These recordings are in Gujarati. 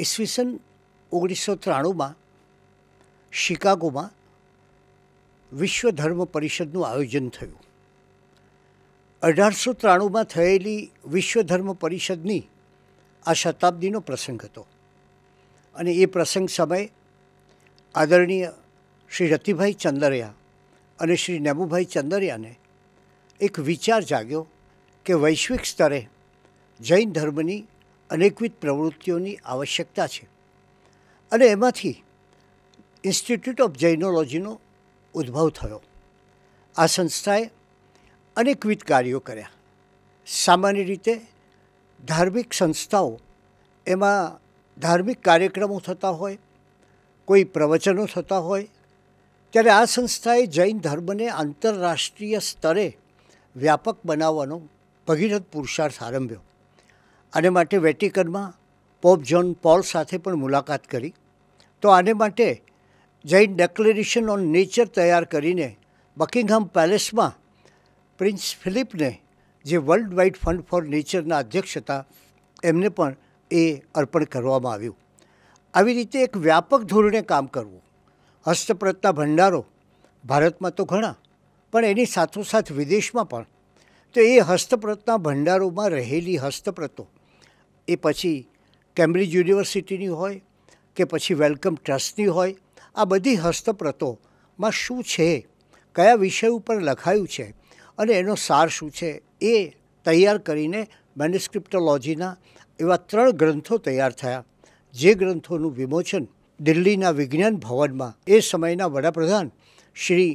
ઈસવીસન ઓગણીસો ત્રાણુંમાં શિકાગોમાં વિશ્વ ધર્મ પરિષદનું આયોજન થયું. અઢારસો ત્રાણુંમાં થયેલી વિશ્વ ધર્મ પરિષદની આ શતાબ્દીનો પ્રસંગ હતો. અને એ પ્રસંગ સમયે આદરણીય શ્રી રતિભાઈ ચંદરિયા અને શ્રી નેમુભાઈ ચંદરિયાને એક વિચાર જાગ્યો કે વૈશ્વિક સ્તરે જૈન ધર્મની અનેકવિધ પ્રવૃત્તિઓની આવશ્યકતા છે. અને એમાંથી ઇન્સ્ટિટ્યૂટ ઓફ જૈનોલોજીનો ઉદ્ભવ થયો. આ સંસ્થાએ અનેકવિધ કાર્યો કર્યા. સામાન્ય રીતે ધાર્મિક સંસ્થાઓ એમાં ધાર્મિક કાર્યક્રમો થતા હોય, કોઈ પ્રવચનો થતા હોય, ત્યારે આ સંસ્થાએ જૈન ધર્મને આંતરરાષ્ટ્રીય સ્તરે વ્યાપક બનાવવાનો ભગીરથ પુરુષાર્થ આરંભ્યો. આને માટે વેટિકનમાં પોપ જ્હોન પોલ સાથે પણ મુલાકાત કરી. તો આને માટે જૈન ડેક્લેરેશન ઓન નેચર તૈયાર કરીને બકિંગહામ પેલેસમાં પ્રિન્સ ફિલિપને જે વર્લ્ડ વાઇડ ફંડ ફોર નેચરના અધ્યક્ષ હતા, એમને પણ એ અર્પણ કરવામાં આવ્યું. આવી રીતે એક વ્યાપક ધોરણે કામ કરવું. હસ્તપ્રતના ભંડારો ભારતમાં તો ઘણા, પણ એની સાથોસાથ વિદેશમાં પણ. તો એ હસ્તપ્રતના ભંડારોમાં રહેલી હસ્તપ્રતો એ પછી કેમ્બ્રિજ યુનિવર્સિટીની હોય કે પછી વેલકમ ટ્રસ્ટની હોય, આ બધી હસ્તપ્રતોમાં શું છે, કયા વિષય ઉપર લખાયું છે અને એનો સાર શું છે એ તૈયાર કરીને મેન્યુસ્ક્રિપ્ટોલોજીના એવા ત્રણ ગ્રંથો તૈયાર થયા. જે ગ્રંથોનું વિમોચન દિલ્હીના વિજ્ઞાન ભવનમાં એ સમયના વડાપ્રધાન શ્રી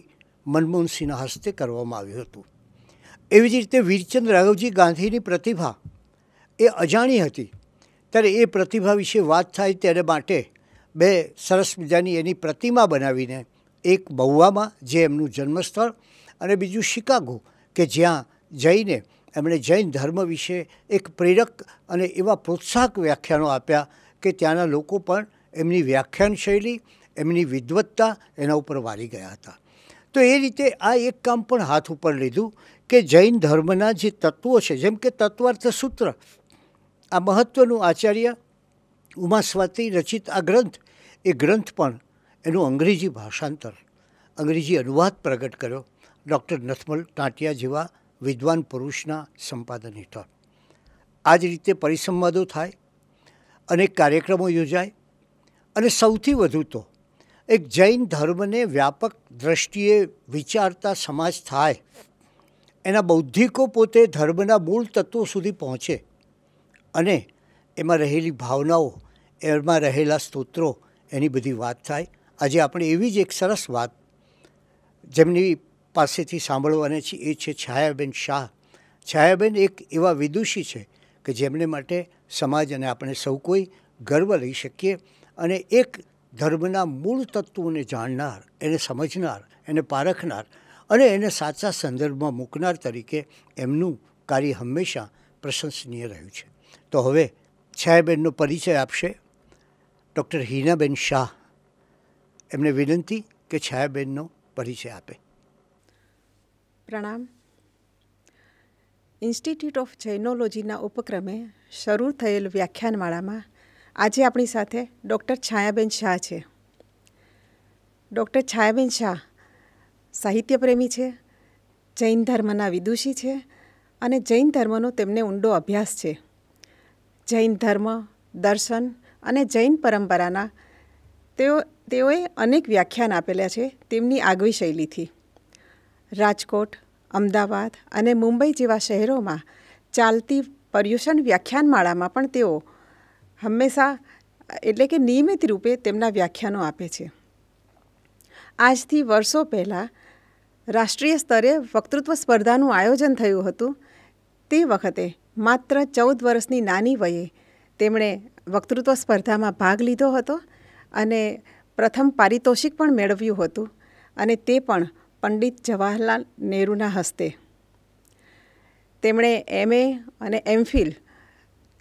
મનમોહનસિંહના હસ્તે કરવામાં આવ્યું હતું. એવી જ રીતે વીરચંદ રાઘવજી ગાંધીની પ્રતિભા એ અજાણી હતી. ત્યારે એ પ્રતિભા વિશે વાત થાય ત્યારે માટે બે સરસ મજાની એની પ્રતિમા બનાવીને એક બહુવામાં, જે એમનું જન્મસ્થળ અને બીજું શિકાગો, કે જ્યાં જઈને એમણે જૈન ધર્મ વિશે એક પ્રેરક અને એવા પ્રોત્સાહક વ્યાખ્યાનો આપ્યા કે ત્યાંના લોકો પણ એમની વ્યાખ્યાન શૈલી એમની વિદવત્તા એના ઉપર વાળી ગયા હતા. તો એ રીતે આ એક કામ પણ હાથ ઉપર લીધું કે જૈન ધર્મના જે તત્વો છે, જેમ કે તત્વાર્થ સૂત્ર આ મહત્ત્વનું આચાર્ય ઉમા સ્વાતિ રચિત આ ગ્રંથ, એ ગ્રંથ પણ એનું અંગ્રેજી ભાષાંતર, અંગ્રેજી અનુવાદ પ્રગટ કર્યો ડૉક્ટર નથમલ ટાંટિયા જેવા વિદ્વાન પુરુષના સંપાદન હેઠળ. આ જ રીતે પરિસંવાદો થાય, અનેક કાર્યક્રમો યોજાય અને સૌથી વધુ તો એક જૈન ધર્મને વ્યાપક દ્રષ્ટિએ વિચારતા સમાજ થાય. એના બૌદ્ધિકો પોતે ધર્મના મૂળ તત્વો સુધી પહોંચે. અને એમાં રહેલી ભાવનાઓ, એમાં રહેલા સ્તોત્રો, એની બધી વાત થાય. આજે આપણે એવી જ એક સરસ વાત જેમની પાસેથી સાંભળવાને છે એ છે છાયાબેન શાહ. છાયાબેન એક એવા વિદુષી છે કે જેમને માટે સમાજ અને આપણે સૌ કોઈ ગર્વ લઈ શકીએ અને એક ધર્મના મૂળ તત્વોને જાણનાર, એને સમજનાર, એને પારખનાર અને એને સાચા સંદર્ભમાં મૂકનાર તરીકે એમનું કાર્ય હંમેશા પ્રશંસનીય રહ્યું છે. તો હવે છાયાબેનનો પરિચય આપશે. ડૉક્ટર હિનાબેન શાહ એમને વિનંતી કે છાયાબેનનો પરિચય આપે. પ્રણામ. ઇન્સ્ટિટ્યૂટ ઓફ જૈનોલોજીના ઉપક્રમે શરૂ થયેલ વ્યાખ્યાનમાળામાં આજે આપણી સાથે ડૉક્ટર છાયાબેન શાહ છે. ડૉક્ટર છાયાબેન શાહ સાહિત્યપ્રેમી છે, જૈન ધર્મના વિદુષી છે અને જૈન ધર્મનો તેમને ઊંડો અભ્યાસ છે. જૈન ધર્મ, દર્શન અને જૈન પરંપરાના તેઓ તેઓએ અનેક વ્યાખ્યાન આપેલા છે તેમની આગવી શૈલીથી. રાજકોટ, અમદાવાદ અને મુંબઈ જેવા શહેરોમાં ચાલતી પર્યુષણ વ્યાખ્યાનમાળામાં પણ તેઓ હંમેશા, એટલે કે નિયમિત રૂપે તેમના વ્યાખ્યાનો આપે છે. આજથી વર્ષો પહેલાં રાષ્ટ્રીય સ્તરે વક્તૃત્વ સ્પર્ધાનું આયોજન થયું હતું તે વખતે માત્ર ચૌદ વર્ષની નાની વયે તેમણે વક્તૃત્વ સ્પર્ધામાં ભાગ લીધો હતો અને પ્રથમ પારિતોષિક પણ મેળવ્યું હતું અને તે પણ પંડિત જવાહરલાલ નહેરુના હસ્તે. તેમણે એમએ અને એમફિલ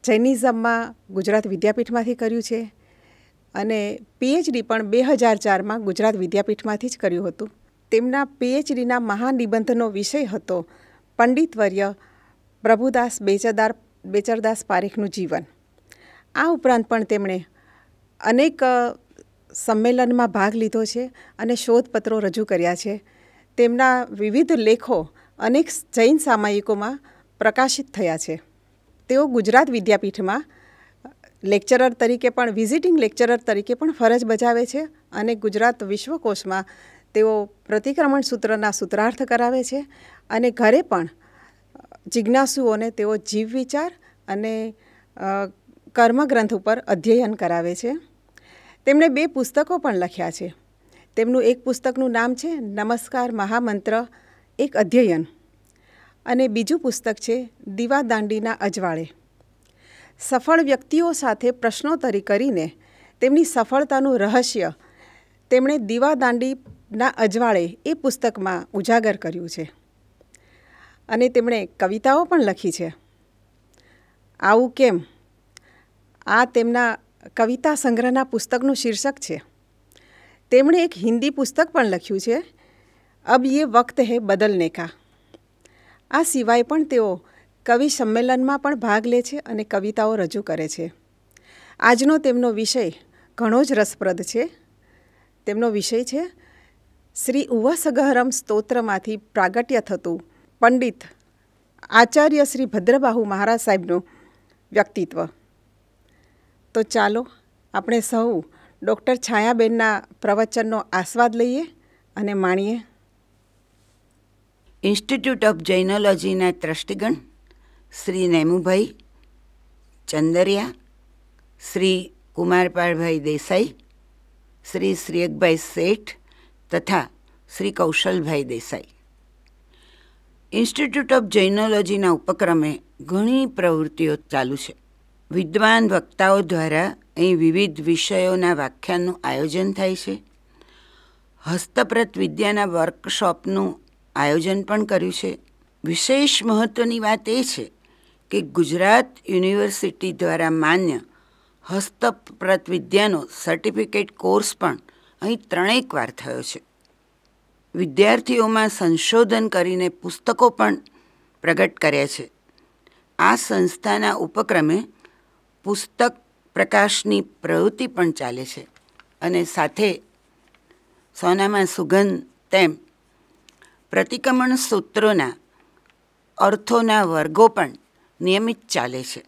જૈનિઝમમાં ગુજરાત વિદ્યાપીઠમાંથી કર્યું છે અને પીએચડી પણ બે હજાર ચારમાં ગુજરાત વિદ્યાપીઠમાંથી જ કર્યું હતું. તેમના પીએચડીના મહાનિબંધનો વિષય હતો પંડિતવર્ય પ્રભુદાસ બેચરદાર બેચરદાસ પારેખનું જીવન. આ ઉપરાંત પણ તેમણે અનેક સંમેલનમાં ભાગ લીધો છે અને શોધપત્રો રજૂ કર્યા છે. તેમના વિવિધ લેખો અનેક જૈન સામાયિકોમાં પ્રકાશિત થયા છે. તેઓ ગુજરાત વિદ્યાપીઠમાં લેક્ચરર તરીકે પણ, વિઝિટિંગ લેક્ચરર તરીકે પણ ફરજ બજાવે છે અને ગુજરાત વિશ્વકોશમાં તેઓ પ્રતિક્રમણ સૂત્રના સૂત્રાર્થ કરાવે છે અને ઘરે પણ જિજ્ઞાસુઓને તેઓ જીવ વિચાર અને કર્મગ્રંથ ઉપર અધ્યયન કરાવે છે. તેમણે બે પુસ્તકો પણ લખ્યા છે. તેમનું એક પુસ્તકનું નામ છે નમસ્કાર મહામંત્ર, એક અધ્યયન. અને બીજું પુસ્તક છે દીવાદાંડીના અજવાળે. સફળ વ્યક્તિઓ સાથે પ્રશ્નોત્તરી કરીને તેમની સફળતાનું રહસ્ય તેમણે દીવાદાંડીના અજવાળે એ પુસ્તકમાં ઉજાગર કર્યું છે. અને તેમણે કવિતાઓ પણ લખી છે. આવું કેમ? આ તેમના કવિતા સંગ્રહના પુસ્તકનું શીર્ષક છે. તેમણે એક હિન્દી પુસ્તક પણ લખ્યું છે, અબ યે વક્ત હે બદલને કા. આ સિવાય પણ તેઓ કવિ સંમેલનમાં પણ ભાગ લે છે અને કવિતાઓ રજૂ કરે છે. આજનો તેમનો વિષય ઘણો જ રસપ્રદ છે. તેમનો વિષય છે, શ્રી ઉવસગહરમ સ્તોત્રમાંથી પ્રાગટ્ય થતું પંડિત આચાર્ય શ્રી ભદ્રબાહુ મહારાજ સાહેબનું વ્યક્તિત્વ. તો ચાલો આપણે સૌ ડૉક્ટર છાયાબેનના પ્રવચનનો આસ્વાદ લઈએ અને માણીએ. ઇન્સ્ટિટ્યૂટ ઓફ જૈનોલોજીના ટ્રસ્ટીગણ શ્રી નેમુભાઈ ચંદરિયા, શ્રી કુમારપાળભાઈ દેસાઈ, શ્રી શ્રીયકભાઈ શેઠ તથા શ્રી કૌશલભાઈ દેસાઈ. ઇન્સ્ટિટ્યૂટ ઓફ જૈનોલોજીના ઉપક્રમે ઘણી પ્રવૃત્તિઓ ચાલુ છે. વિદ્વાન વક્તાઓ દ્વારા અહીં વિવિધ વિષયોના વ્યાખ્યાનનું આયોજન થાય છે. હસ્તપ્રત વિદ્યાના વર્કશોપનું આયોજન પણ કર્યું છે. વિશેષ મહત્ત્વની વાત એ છે કે ગુજરાત યુનિવર્સિટી દ્વારા માન્ય હસ્તપ્રત વિદ્યાનો સર્ટિફિકેટ કોર્સ પણ અહીં ત્રણેક વાર થયો છે. વિદ્યાર્થીઓમાં સંશોધન કરીને પુસ્તકો પણ પ્રગટ કર્યા છે. આ સંસ્થાના ઉપક્રમે પુસ્તક પ્રકાશની પ્રવૃત્તિ પણ ચાલે છે અને સાથે સોનામાં સુગંધ તેમ પ્રતિક્રમણ સૂત્રોના અર્થોના વર્ગો પણ નિયમિત ચાલે છે.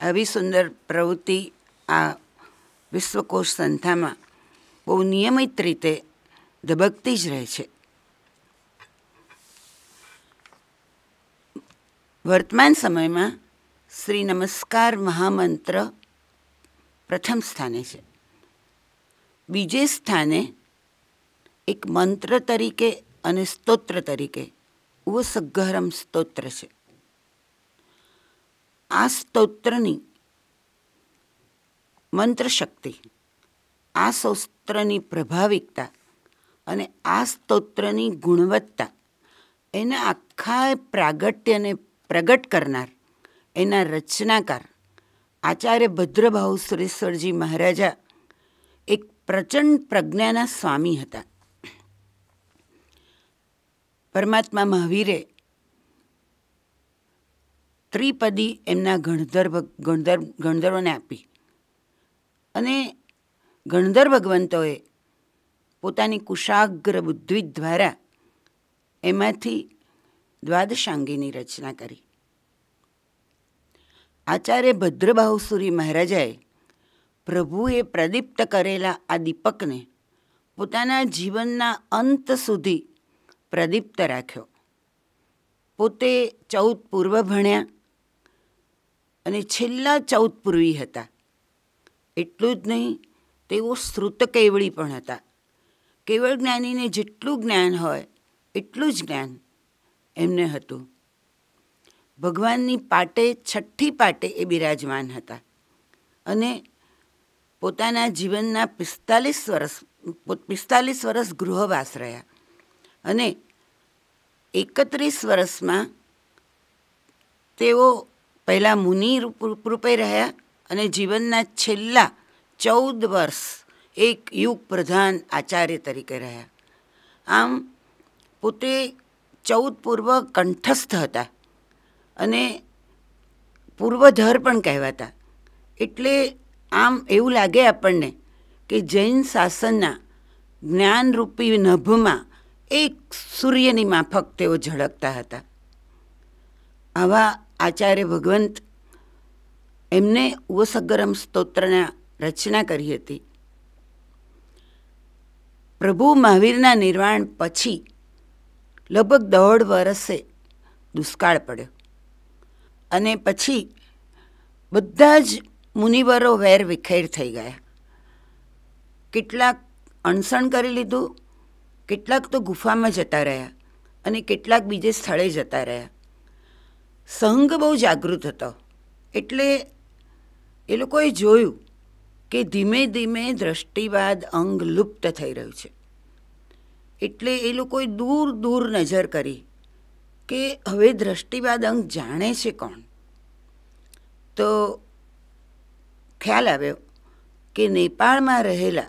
આવી સુંદર પ્રવૃત્તિ આ વિશ્વકોશ સંસ્થામાં બહુ નિયમિત રીતે ધબકતી જ રહે છે. વર્તમાન સમયમાં શ્રી નમસ્કાર મહામંત્ર પ્રથમ સ્થાને છે. બીજે સ્થાને એક મંત્ર તરીકે અને સ્તોત્ર તરીકે ઉવસગહરમ સ્તોત્ર છે. આ સ્તોત્રની મંત્ર શક્તિ આ સ્તોત્રની પ્રભાવિકતા અને આ સ્તોત્રની ગુણવત્તા, એના આખા પ્રાગટ્યને પ્રગટ કરનાર એના રચનાકાર આચાર્ય ભદ્રભાઉ સુરેશ્વરજી મહારાજા એક પ્રચંડ પ્રજ્ઞાના સ્વામી હતા. પરમાત્મા મહાવીરે ત્રિપદી એમના ગણધર્વ ગણધર ગણધર્વને આપી અને ગણધર ભગવંતોએ પોતાની કુશાગ્ર બુદ્ધિ દ્વારા એમાંથી દ્વાદશાંગીની રચના કરી. આચાર્ય ભદ્રબાહુસુરી મહારાજાએ પ્રભુએ પ્રદીપ્ત કરેલા આ દીપકને પોતાના જીવનના અંત સુધી પ્રદીપ્ત રાખ્યો. પોતે ચૌદ પૂર્વ ભણ્યા અને છેલ્લા ચૌદ પૂર્વી હતા. એટલું જ નહીં તેઓ શ્રુત કેવળી પણ હતા. કેવળ જ્ઞાનીને જેટલું જ્ઞાન હોય, એટલું જ જ્ઞાન એમને હતું. ભગવાનની પાટે, છઠ્ઠી પાટે એ બિરાજમાન હતા. અને પોતાના જીવનના પિસ્તાલીસ વર્ષ પિસ્તાલીસ વર્ષ ગૃહવાસ રહ્યા. અને એકત્રીસ વર્ષમાં તેઓ પહેલાં મુનિ રૂપ- રહ્યા અને જીવનના છેલ્લા ચૌદ વર્ષ એક યુગ પ્રધાન આચાર્ય તરીકે રહ્યા. આમ પોતે ચૌદ પૂર્વ કંઠસ્થ હતા અને પૂર્વધર પણ કહેવાતા. એટલે આમ એવું લાગે આપણને કે જૈન શાસનના જ્ઞાનરૂપી નભમાં એક સૂર્યની માફક તેઓ ઝળકતા હતા. આવા આચાર્ય ભગવંત એમને ઉવસગરમ સ્તોત્રના રચના કરી હતી. પ્રભુ મહાવીરના નિર્વાણ પછી લગભગ દોઢ વર્ષે દુષ્કાળ પડ્યો. અને પછી બધા જ મુનિવરો વેર વિખેર થઈ ગયા. કેટલાક અણસણ કરી લીધું, કેટલાક તો ગુફામાં જતા રહ્યા અને કેટલાક બીજે સ્થળે જતા રહ્યા. સંઘ બહુ જાગૃત હતો. એટલે એ લોકોએ જોયું કે ધીમે ધીમે દ્રષ્ટિવાદ અંગ લુપ્ત થઈ રહ્યું છે. એટલે એ લોકોએ દૂર દૂર નજર કરી કે હવે દ્રષ્ટિવાદ અંગ જાણે છે કોણ? તો ખ્યાલ આવ્યો કે નેપાળમાં રહેલા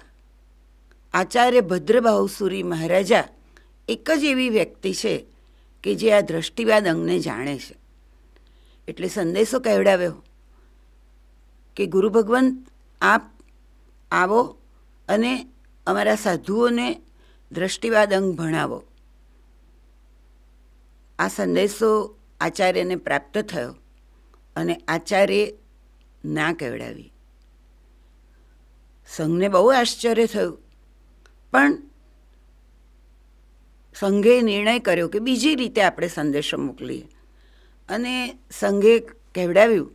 આચાર્ય ભદ્રબાહુસુરી મહારાજા એક જ એવી વ્યક્તિ છે કે જે આ દ્રષ્ટિવાદ અંગને જાણે છે. એટલે સંદેશો કહેવડાવ્યો કે ગુરુ ભગવંત આપ આવો અને અમારા સાધુઓને દ્રષ્ટિવાદ અંગ ભણાવો. આ સંદેશો આચાર્યને પ્રાપ્ત થયો અને આચાર્ય ના કહેવડાવી સંઘને બહુ આશ્ચર્ય થયું, પણ સંઘે નિર્ણય કર્યો કે બીજી રીતે આપણે સંદેશો મોકલીએ. અને સંઘે કહેવડાવ્યું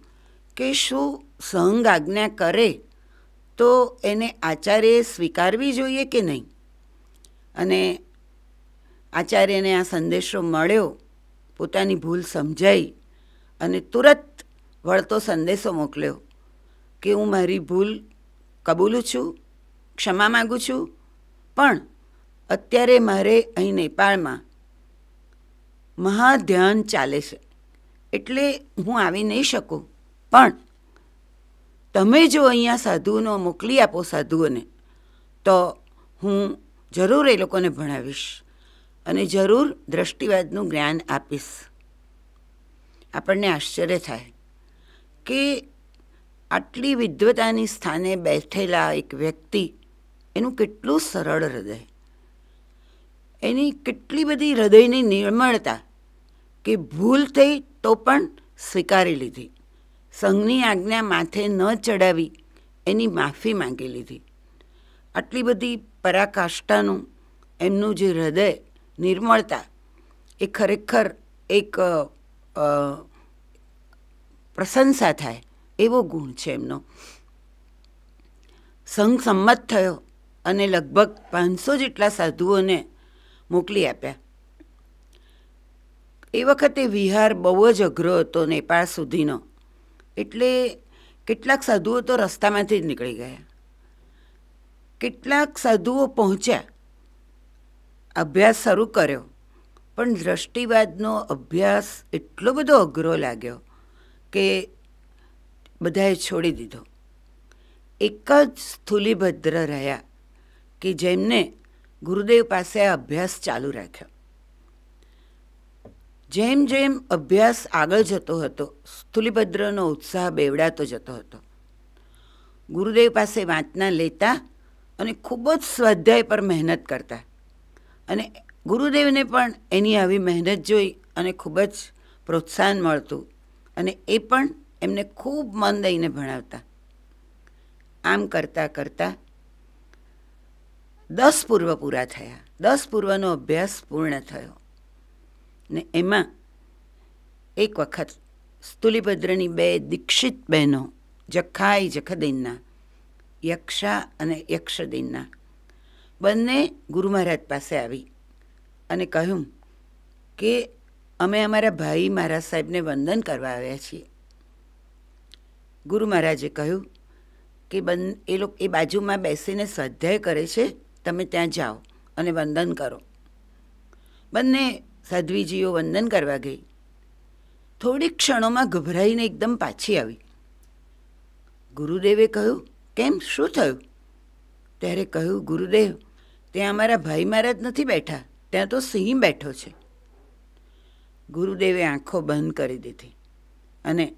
કે શું સંઘ આજ્ઞા કરે તો એને આચાર્યએ સ્વીકારવી જોઈએ કે નહીં? અને આચાર્યને આ સંદેશો મળ્યો, પોતાની ભૂલ સમજાઈ અને તુરત વળતો સંદેશો મોકલ્યો કે હું મારી ભૂલ કબૂલું છું, ક્ષમા માગું છું, પણ અત્યારે મારે અહીં નેપાળમાં મહાધ્યાન ચાલે છે. એટલે હું આવી નહીં શકું. પણ તમે જો અહીંયા સાધુઓનો મોકલી આપો સાધુઓને, તો હું જરૂર એ લોકોને ભણાવીશ અને જરૂર દ્રષ્ટિવાદનું જ્ઞાન આપીશ. આપણને આશ્ચર્ય થાય કે આટલી વિદ્વતાની સ્થાને બેઠેલા એક વ્યક્તિ એનું કેટલું સરળ હૃદય. એની કેટલી બધી હૃદયની નિર્મળતા કે ભૂલ થઈ તો પણ સ્વીકારી લીધી. સંઘની આજ્ઞા માથે ન ચડાવી, એની માફી માંગી લીધી. આટલી બધી પરાકાષ્ઠાનું એમનું જે હૃદય નિર્મળતા, એ ખરેખર એક પ્રશંસા થાય એવો ગુણ છે એમનો. સંઘ સંમત થયો અને લગભગ પાંચસો જેટલા સાધુઓને મોકલી આપ્યા. એ વખતે વિહાર બહુ જ અઘરો હતો નેપાળ સુધીનો. એટલે કેટલાક સાધુઓ તો રસ્તામાંથી જ નીકળી ગયા. કેટલાક સાધુઓ પહોંચ્યા. અભ્યાસ શરૂ કર્યો. પણ દ્રષ્ટિવાદનો અભ્યાસ એટલો બધો અઘરો લાગ્યો કે બધાએ છોડી દીધો. એક જ સ્થૂલીભદ્ર રહ્યા કે જેમને ગુરુદેવ પાસે અભ્યાસ ચાલુ રાખ્યો. જેમ જેમ અભ્યાસ આગળ જતો હતો, સ્થુલીભદ્રનો ઉત્સાહ બેવડાતો જતો હતો. ગુરુદેવ પાસે વાંચના લેતા અને ખૂબ જ સ્વાધ્યાય પર મહેનત કરતા. અને ગુરુદેવને પણ એની આવી મહેનત જોઈ અને ખૂબ જ પ્રોત્સાહન મળતું અને એ પણ એમને ખૂબ મન દઈને ભણાવતા. આમ કરતાં કરતાં દસ પૂર્વ પૂરા થયા. દસ પૂર્વનો અભ્યાસ પૂર્ણ થયો. ને એમાં એક વખત સ્તુલિભદ્રની બે દીક્ષિત બહેનો, જખાઈ જખદીનના, યક્ષા અને યક્ષદીનના, બંને ગુરુ મહારાજ પાસે આવી અને કહ્યું કે અમે અમારા ભાઈ મહારાજ સાહેબને વંદન કરવા આવ્યા છીએ. ગુરુ મહારાજે કહ્યું કે બન, એ લોકો, એ બાજુમાં બેસીને સ્વાધ્યાય કરે છે, તમે ત્યાં જાઓ અને વંદન કરો. બંને સાધ્વીજીઓ વંદન કરવા ગઈ. થોડીક ક્ષણોમાં ગભરાઈને એકદમ પાછી આવી. ગુરુદેવે કહ્યું, કેમ? શું થયું? ત્યારે કહ્યું, ગુરુદેવ, ત્યાં અમારા ભાઈ મહારાજ નથી બેઠા, ત્યાં તો સિંહ બેઠો છે. ગુરુદેવે આંખો બંધ કરી દીધી અને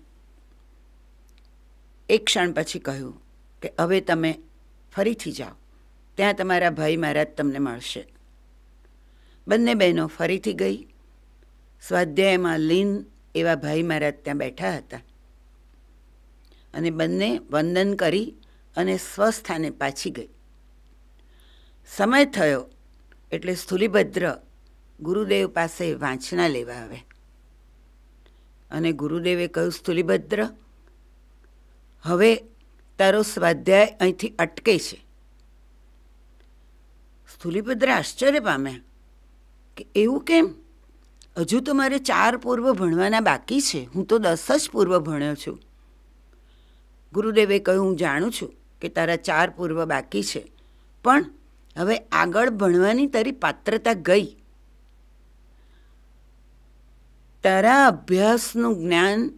એક ક્ષણ પછી કહ્યું કે, હવે તમે ફરીથી જાઓ. ત્યાં તમારા ભાઈ મહારાજ તમને મળશે. બંને બહેનો ફરીથી ગઈ. સ્વાધ્યાયમાં લીન એવા ભાઈ મહારાજ ત્યાં બેઠા હતા. અને બંને વંદન કરી અને સ્વસ્થાને પાછી ગઈ. સમય થયો એટલે સ્થુલિભદ્ર ગુરુદેવ પાસે વાંચના લેવા આવે. અને ગુરુદેવે કહ્યું, સ્થુલિભદ્ર, હવે તારો સ્વાધ્યાય અહીંથી અટકે છે. સ્થુલિભદ્ર આશ્ચર્ય પામ્યા. કે એવું કેમ? હજુ તો મારે ચાર પૂર્વ ભણવાના બાકી છે. હું તો દસ જ પૂર્વ ભણ્યો છું. ગુરુદેવે કહ્યું, હું જાણું છું કે તારા ચાર પૂર્વ બાકી છે. પણ હવે આગળ ભણવાની તારી પાત્રતા ગઈ. તારા અભ્યાસનું જ્ઞાન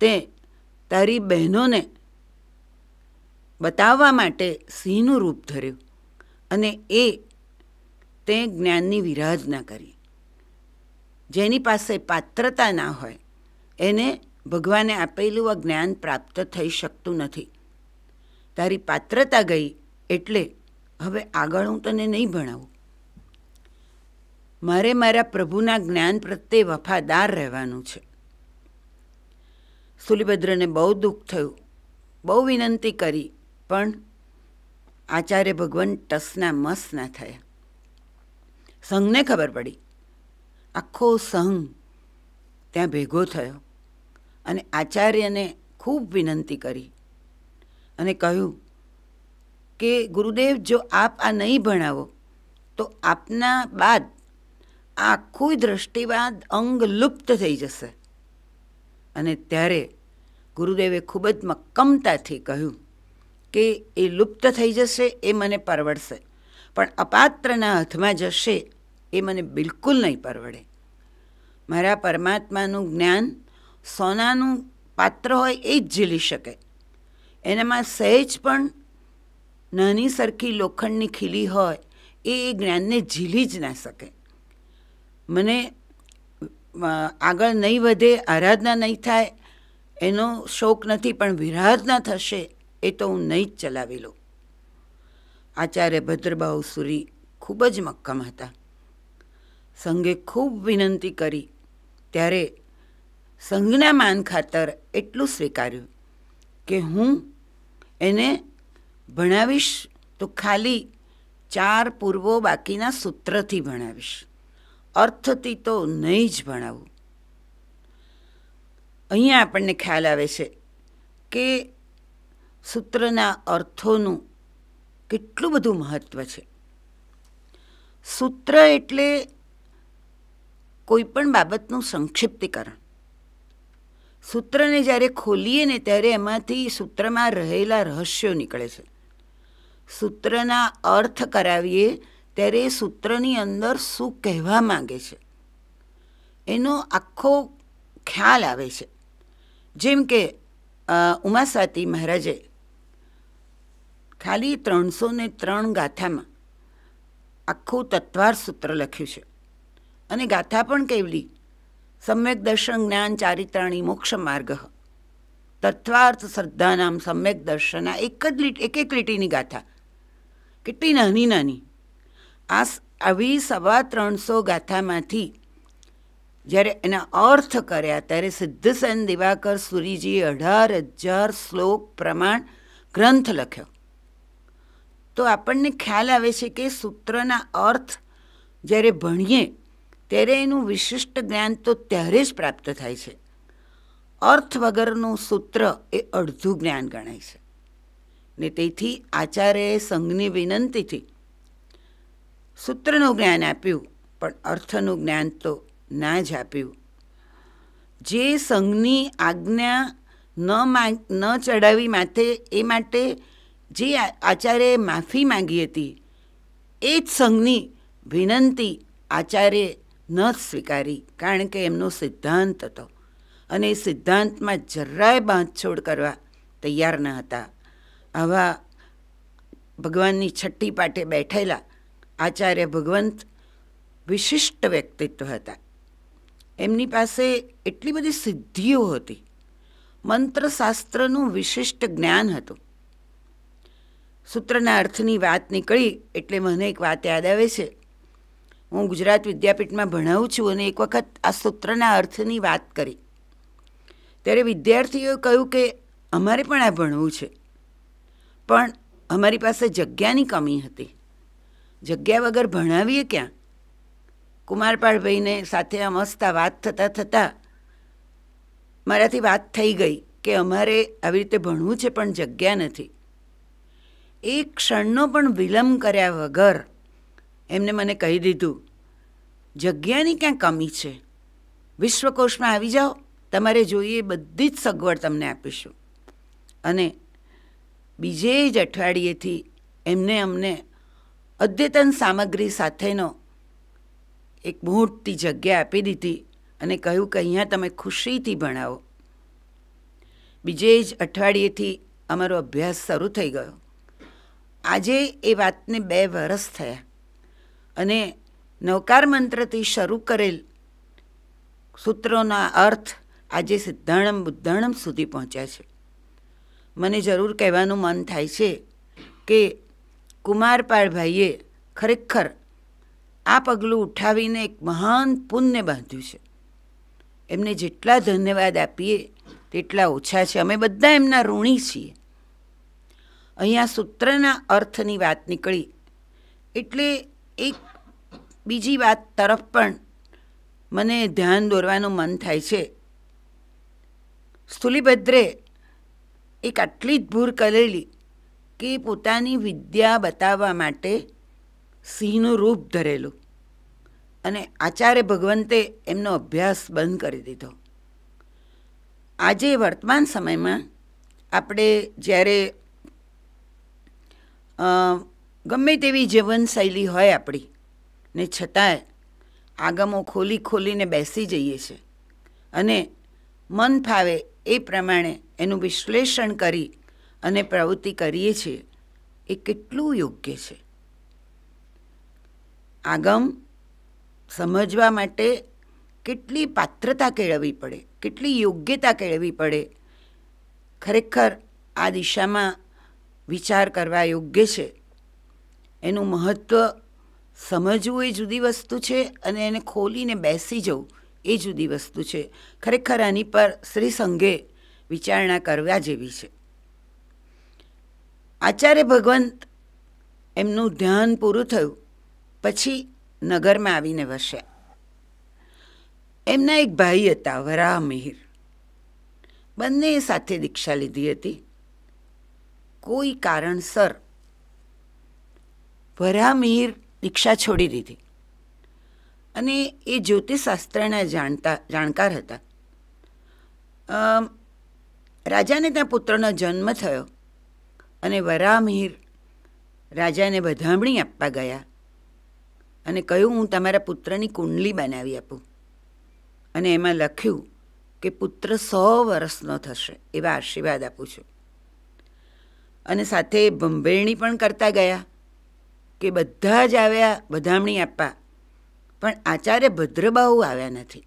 તે તારી બહેનોને બતાવવા માટે સિંહનું રૂપ ધર્યું. અને એ તે જ્ઞાનની વિરાધના કરી. જેની પાસે પાત્રતા ના હોય, એને ભગવાને આપેલું આ જ્ઞાન પ્રાપ્ત થઈ શકતું નથી. તારી પાત્રતા ગઈ એટલે હવે આગળ હું તને નહીં ભણાવું. મારે મારા પ્રભુના જ્ઞાન પ્રત્યે વફાદાર રહેવાનું છે. સુલિભદ્રને બહુ દુઃખ થયું, બહુ વિનંતી કરી, પણ આચાર્ય ભગવાન ટસના મસ ના થયા. સંઘને ખબર પડી. આખો સંઘ ત્યાં ભેગો થયો અને આચાર્યને ખૂબ વિનંતી કરી અને કહ્યું કે, ગુરુદેવ, જો આપ આ નહીં ભણાવો, તો આપના બાદ આખું દ્રષ્ટિવાદ અંગ લુપ્ત થઈ જશે. અને ત્યારે ગુરુદેવે ખૂબ જ મક્કમતાથી કહ્યું કે, એ લુપ્ત થઈ જશે, એ મને પરવડશે. પણ અપાત્રના હાથમાં જશે એ મને બિલકુલ નહીં પરવડે. મારા પરમાત્માનું જ્ઞાન સોનાનું પાત્ર હોય એ જ ઝીલી શકે. એનામાં સહેજ પણ નાની સરખી લોખંડની ખીલી હોય એ એ જ્ઞાનને ઝીલી જ ના શકે. મને આગળ નહીં વધે, આરાધના નહીં થાય, એનો શોક નથી, પણ વિરાધના થશે એ તો હું નહીં જ ચલાવી લઉં. આચાર્ય ભદ્રબાહુ સુરી ખૂબ જ મક્કમ હતા. સંઘે ખૂબ વિનંતી કરી. ત્યારે સંઘના માન ખાતર એટલું સ્વીકાર્યું કે હું એને ભણાવીશ તો ખાલી ચાર પૂર્વો બાકીના સૂત્રથી ભણાવીશ. અર્થથી તો નહીં જ ભણાવું. અહીંયા આપણને ખ્યાલ આવે છે કે સૂત્રના અર્થોનું કેટલું બધું મહત્ત્વ છે. સૂત્ર એટલે કોઈ પણ બાબતનું સંક્ષિપ્તીકરણ. સૂત્રને જ્યારે ખોલીએ ને ત્યારે એમાંથી સૂત્રમાં રહેલા રહસ્યો નીકળે છે. સૂત્રના અર્થ કરાવીએ ત્યારે સૂત્રની અંદર શું કહેવા માંગે છે. એનો આખો ખ્યાલ આવે છે. જેમ કે ઉમાસાતી મહારાજે ખાલી ત્રણસો ને ત્રણ ગાથામાં આખું તત્વાર સૂત્ર લખ્યું છે. અને ગાથા પણ કેવલી? સમ્યક દર્શન જ્ઞાન ચારિત્રાણી મોક્ષ માર્ગ. તત્વાર્થ શ્રદ્ધાનામ સમ્યક દર્શના. એક જ લીટ, એક એક લીટીની ગાથા. કેટલી નાની નાની. આ આવી સવા ત્રણસો ગાથામાંથી જ્યારે એના અર્થ કર્યા ત્યારે સિદ્ધસેન દિવાકર સુરીજીએ અઢાર હજાર શ્લોક પ્રમાણ ગ્રંથ લખ્યો. તો આપણને ખ્યાલ આવે છે કે સૂત્રના અર્થ જ્યારે ભણીએ, ત્યારે એનું વિશિષ્ટ જ્ઞાન તો ત્યારે જ પ્રાપ્ત થાય છે. અર્થ વગરનું સૂત્ર એ અડધું જ્ઞાન ગણાય છે. ને તેથી આચાર્યએ સંઘની વિનંતીથી સૂત્રનું જ્ઞાન આપ્યું, પણ અર્થનું જ્ઞાન તો ના જ આપ્યું. જે સંઘની આજ્ઞા ન ન ચડાવી માટે એ માટે જે આચાર્યે માફી માંગી હતી, એ જ સંઘની વિનંતી આચાર્યે ન સ્વીકારી, કારણ કે એમનો સિદ્ધાંત હતો. અને એ સિદ્ધાંતમાં જરાય બાંધછોડ કરવા તૈયાર ન હતા. આવા ભગવાનની છઠ્ઠી પાટે બેઠેલા આચાર્ય ભગવંત વિશિષ્ટ વ્યક્તિત્વ હતા. એમની પાસે એટલી બધી સિદ્ધિઓ હતી. મંત્રશાસ્ત્રનું વિશિષ્ટ જ્ઞાન હતું. સૂત્રના અર્થની વાત નીકળી એટલે મને એક વાત યાદ આવે છે. હું ગુજરાત વિદ્યાપીઠમાં ભણાવું છું અને એક વખત આ સૂત્રના અર્થની વાત કરી. ત્યારે વિદ્યાર્થીઓએ કહ્યું કે અમારે પણ આ ભણવું છે. પણ અમારી પાસે જગ્યાની કમી હતી. જગ્યા વગર ભણાવીએ ક્યાં? કુમારપાળભાઈને સાથે આ મસ્ત વાત થતાં થતાં મારાથી વાત થઈ ગઈ કે અમારે આવી રીતે ભણવું છે પણ જગ્યા નથી. એક ક્ષણનો પણ વિલંબ કર્યા વગર એમને મને કહી દીધું, જગ્યાની ક્યાં કમી છે? વિશ્વકોશમાં આવી જાઓ. તમારે જોઈએ બધી જ સગવડ તમને આપીશું. અને બીજે જ અઠવાડિયેથી એમને અમને અદ્યતન સામગ્રી સાથેનો એક મોટી જગ્યા આપી દીધી અને કહ્યું કે અહીંયા તમે ખુશીથી ભણાવો. બીજે જ અઠવાડિયેથી અમારો અભ્યાસ શરૂ થઈ ગયો. આજે એ વાતને બે વરસ થયા. અને નવકાર મંત્રથી શરૂ કરેલ સૂત્રોના અર્થ આજે સિદ્ધાણમ બુદ્ધાણમ સુધી પહોંચ્યા છે. મને જરૂર કહેવાનું મન થાય છે કે કુમારપાળભાઈએ ખરેખર આ પગલું ઉઠાવીને એક મહાન પુણ્ય બાંધ્યું છે. એમને જેટલા ધન્યવાદ આપીએ, તેટલા ઓછા છે. અમે બધા એમના ઋણી છીએ. અહીંયા સૂત્રના અર્થની વાત નીકળી. એટલે એક બીજી વાત તરફ પણ મને ધ્યાન દોરવાનું મન થાય છે. સ્થુલીભદ્રે એક આટલી જ ભૂર કરેલી કે પોતાની વિદ્યા બતાવવા માટે સિંહનું રૂપ ધરેલું અને આચાર્ય ભગવંતે એમનો અભ્યાસ બંધ કરી દીધો. આજે વર્તમાન સમયમાં આપણે જ્યારે ગમે તેવી જીવનશૈલી હોય આપણી. ને છતાંય આગમો ખોલી ખોલીને બેસી જઈએ છે. અને મન ફાવે એ પ્રમાણે એનું વિશ્લેષણ કરી અને પ્રવૃત્તિ કરીએ છીએ એ કેટલું યોગ્ય છે. આગમ સમજવા માટે કેટલી પાત્રતા કેળવવી પડે, કેટલી યોગ્યતા કેળવવી પડે, ખરેખર આ દિશામાં વિચાર કરવા યોગ્ય છે. એનું મહત્ત્વ સમજવું એ જુદી વસ્તુ છે અને એને ખોલીને બેસી જવું એ જુદી વસ્તુ છે. ખરેખર આની પર શ્રી સંઘે વિચારણા કરવા જેવી છે. આચાર્ય ભગવંત એમનું ધ્યાન પૂરું થયું, પછી નગરમાં આવીને વસ્યા. એમના એક ભાઈ હતા, વરાહ મિહિર. બંને સાથે દીક્ષા લીધી હતી. કોઈ કારણસર વરાહ મિહિર દીક્ષા છોડી દીધી. અને એ જ્યોતિષશાસ્ત્રના જાણતા, જાણકાર હતા. રાજાને ત્યાં પુત્રનો જન્મ થયો અને વરાહ મિહિર રાજાને વધામણી આપવા ગયા અને કહ્યું, હું તમારા પુત્રની કુંડલી બનાવી આપું. અને એમાં લખ્યું કે પુત્ર સો વર્ષનો થશે, એવા આશીર્વાદ આપું છું. અને સાથે ભંભેરણી પણ કરતા ગયા કે બધા જ આવ્યા વધામણી આપવા. પણ આચાર્ય ભદ્રબાહુ આવ્યા નથી.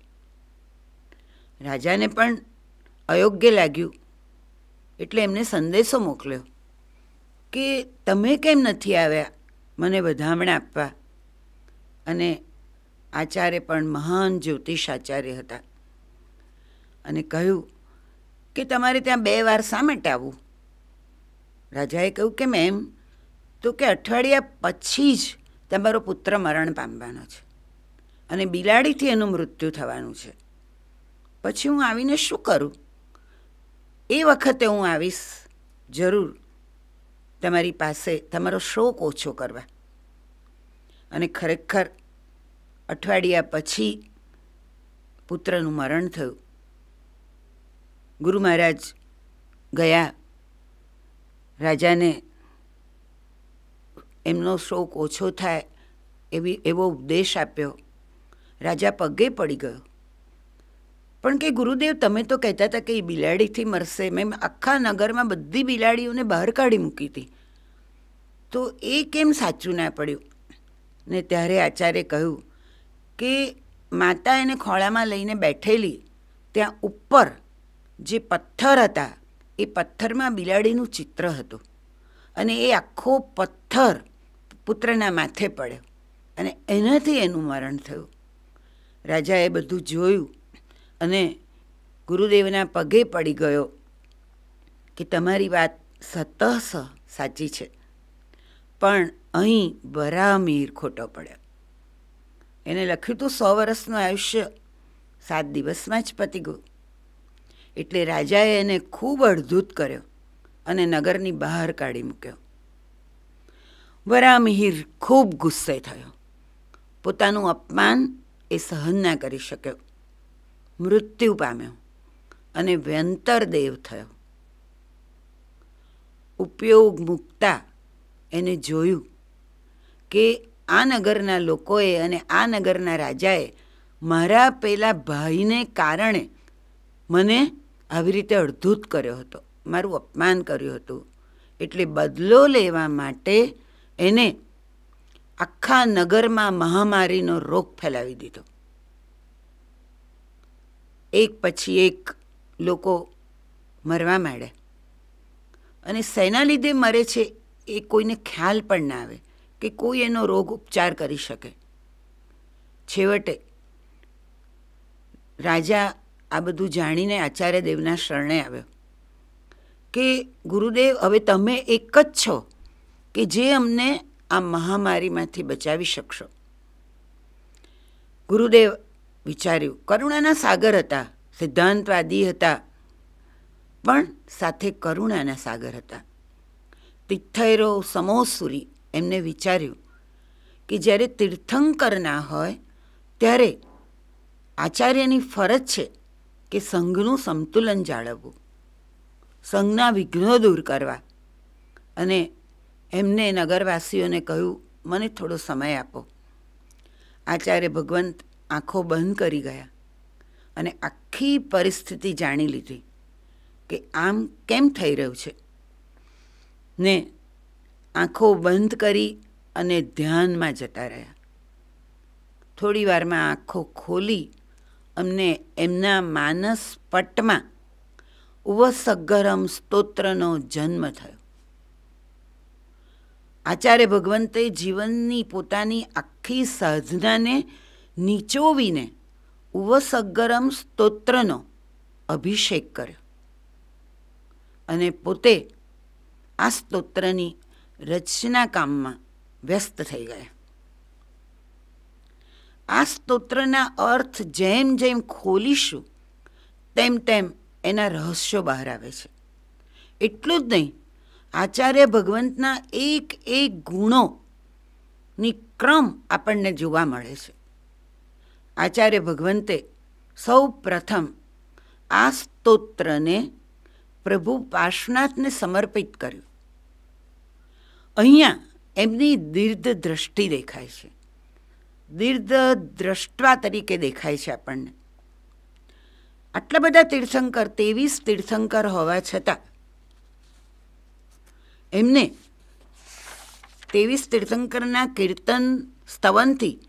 રાજાને પણ અયોગ્ય લાગ્યું. એટલે એમને સંદેશો મોકલ્યો કે તમે કેમ નથી આવ્યા મને વધામણા આપવા. અને આચાર્ય પણ મહાન જ્યોતિષ આચાર્ય હતા. અને કહ્યું કે તમારે ત્યાં બે વાર શા માટે આવવું રાજાએ કહ્યું કે, મેમ, તો કે અઠવાડિયા પછી જ તમારો પુત્ર મરણ પામવાનો છે અને બિલાડીથી એનું મૃત્યુ થવાનું છે. પછી હું આવીને શું કરું? એ વખતે હું આવીશ જરૂર તમારી પાસે તમારો શોક ઓછો કરવા. અને ખરેખર અઠવાડિયા પછી પુત્રનું મરણ થયું. ગુરુ મહારાજ ગયા રાજાને એમનો શોક ઓછો થાય એવી, એવો ઉપદેશ આપ્યો. રાજા પગે પડી ગયો. પણ કે ગુરુદેવ, તમે તો કહેતા હતા કે એ બિલાડીથી મરશે. મેં આખા નગરમાં બધી બિલાડીઓને બહાર કાઢી મૂકી હતી. તો એ કેમ સાચું ના પડ્યું? ને ત્યારે આચાર્ય કહ્યું કે માતા એને ખોળામાં લઈને બેઠેલી, ત્યાં ઉપર જે પથ્થર હતા એ પથ્થરમાં બિલાડીનું ચિત્ર હતું. અને એ આખો પથ્થર પુત્રના માથે પડ્યો અને એનાથી એનું મરણ થયું. રાજાએ બધું જોયું અને ગુરુદેવના પગે પડી ગયો કે તમારી વાત સતસ સાચી છે. પણ અહીં બરામીર ખોટો પડ્યો. એને લખ્યું હતું સો વર્ષનું આયુષ્ય સાત દિવસમાં જ પતી ગયું. એટલે રાજાએ એને ખૂબ અડધૂત કર્યો અને નગરની બહાર કાઢી મૂક્યો. વરામિહિર ખૂબ ગુસ્સે થયો. પોતાનું અપમાન એ સહન ના કરી શક્યો. મૃત્યુ પામ્યો અને વ્યંતર દેવ થયો. ઉપયોગ મૂકતા એને જોયું કે આ નગરના લોકોએ અને આ નગરના રાજાએ મારા પેલા ભાઈને કારણે મને આવી રીતે અડધૂત કર્યો હતો. મારું અપમાન કર્યું હતું. એટલે બદલો લેવા માટે એને આખા નગરમાં મહામારીનો રોગ ફેલાવી દીધો. એક પછી એક લોકો મરવા માંડ્યા અને શેના લીધે મરે છે એ કોઈને ખ્યાલ પણ ના આવે કે કોઈ એનો રોગ ઉપચાર કરી શકે. છેવટે રાજા આ બધું જાણીને આચાર્ય દેવના શરણે આવ્યો કે ગુરુદેવ, હવે તમે એક જ છો કે જે અમને આ મહામારીમાંથી બચાવી શકશો. ગુરુદેવ વિચાર્યું, કરુણાના સાગર હતા, સિદ્ધાંતવાદી હતા, પણ સાથે કરુણાના સાગર હતા. તિથૈરો સમોસુરી એમને વિચાર્યું કે જ્યારે તીર્થંકર ના હોય, ત્યારે આચાર્યની ફરજ છે કે સંઘનું સંતુલન જાળવવું, સંઘના વિઘ્નો દૂર કરવા. અને એમને નગરવાસીઓને કહ્યું, મને થોડો સમય આપો. આચાર્ય ભગવંત આંખો બંધ કરી ગયા અને આખી પરિસ્થિતિ જાણી લીધી કે આમ કેમ થઈ રહ્યું છે. ને આંખો બંધ કરી અને ધ્યાનમાં જતા રહ્યા. થોડી વારમાં આંખો ખોલી અમને એમના માનસ પટમાં ઉવસગરમ સ્તોત્રનો જન્મ થયો. આચાર્ય ભગવંતે જીવનની પોતાની આખી સાધનાને નીચોવીને ઉવસગરમ સ્તોત્રનો અભિષેક કર્યો. અને પોતે આ સ્તોત્રની રચના કામમાં વ્યસ્ત થઈ ગયા. આ સ્તોત્રના અર્થ જેમ જેમ ખોલીશું, તેમ તેમ એના રહસ્યો બહાર આવે છે. એટલું જ નહીં, આચાર્ય ભગવંતના એક એક ગુણોની ક્રમ આપણને જોવા મળે છે. આચાર્ય ભગવંતે સૌ પ્રથમ આ સ્તોત્રને પ્રભુ પાર્શ્વનાથને સમર્પિત કર્યું. અહીંયા એમની દીર્ઘ દ્રષ્ટિ દેખાય છે. દીર્ઘ દ્રષ્ટવા તરીકે દેખાય છે આપણને. આટલા બધા તીર્થંકર, ત્રેવીસ તીર્થંકર હોવા છતાં, એમને ત્રેવીસ તીર્થંકરના કીર્તન સ્તવનથી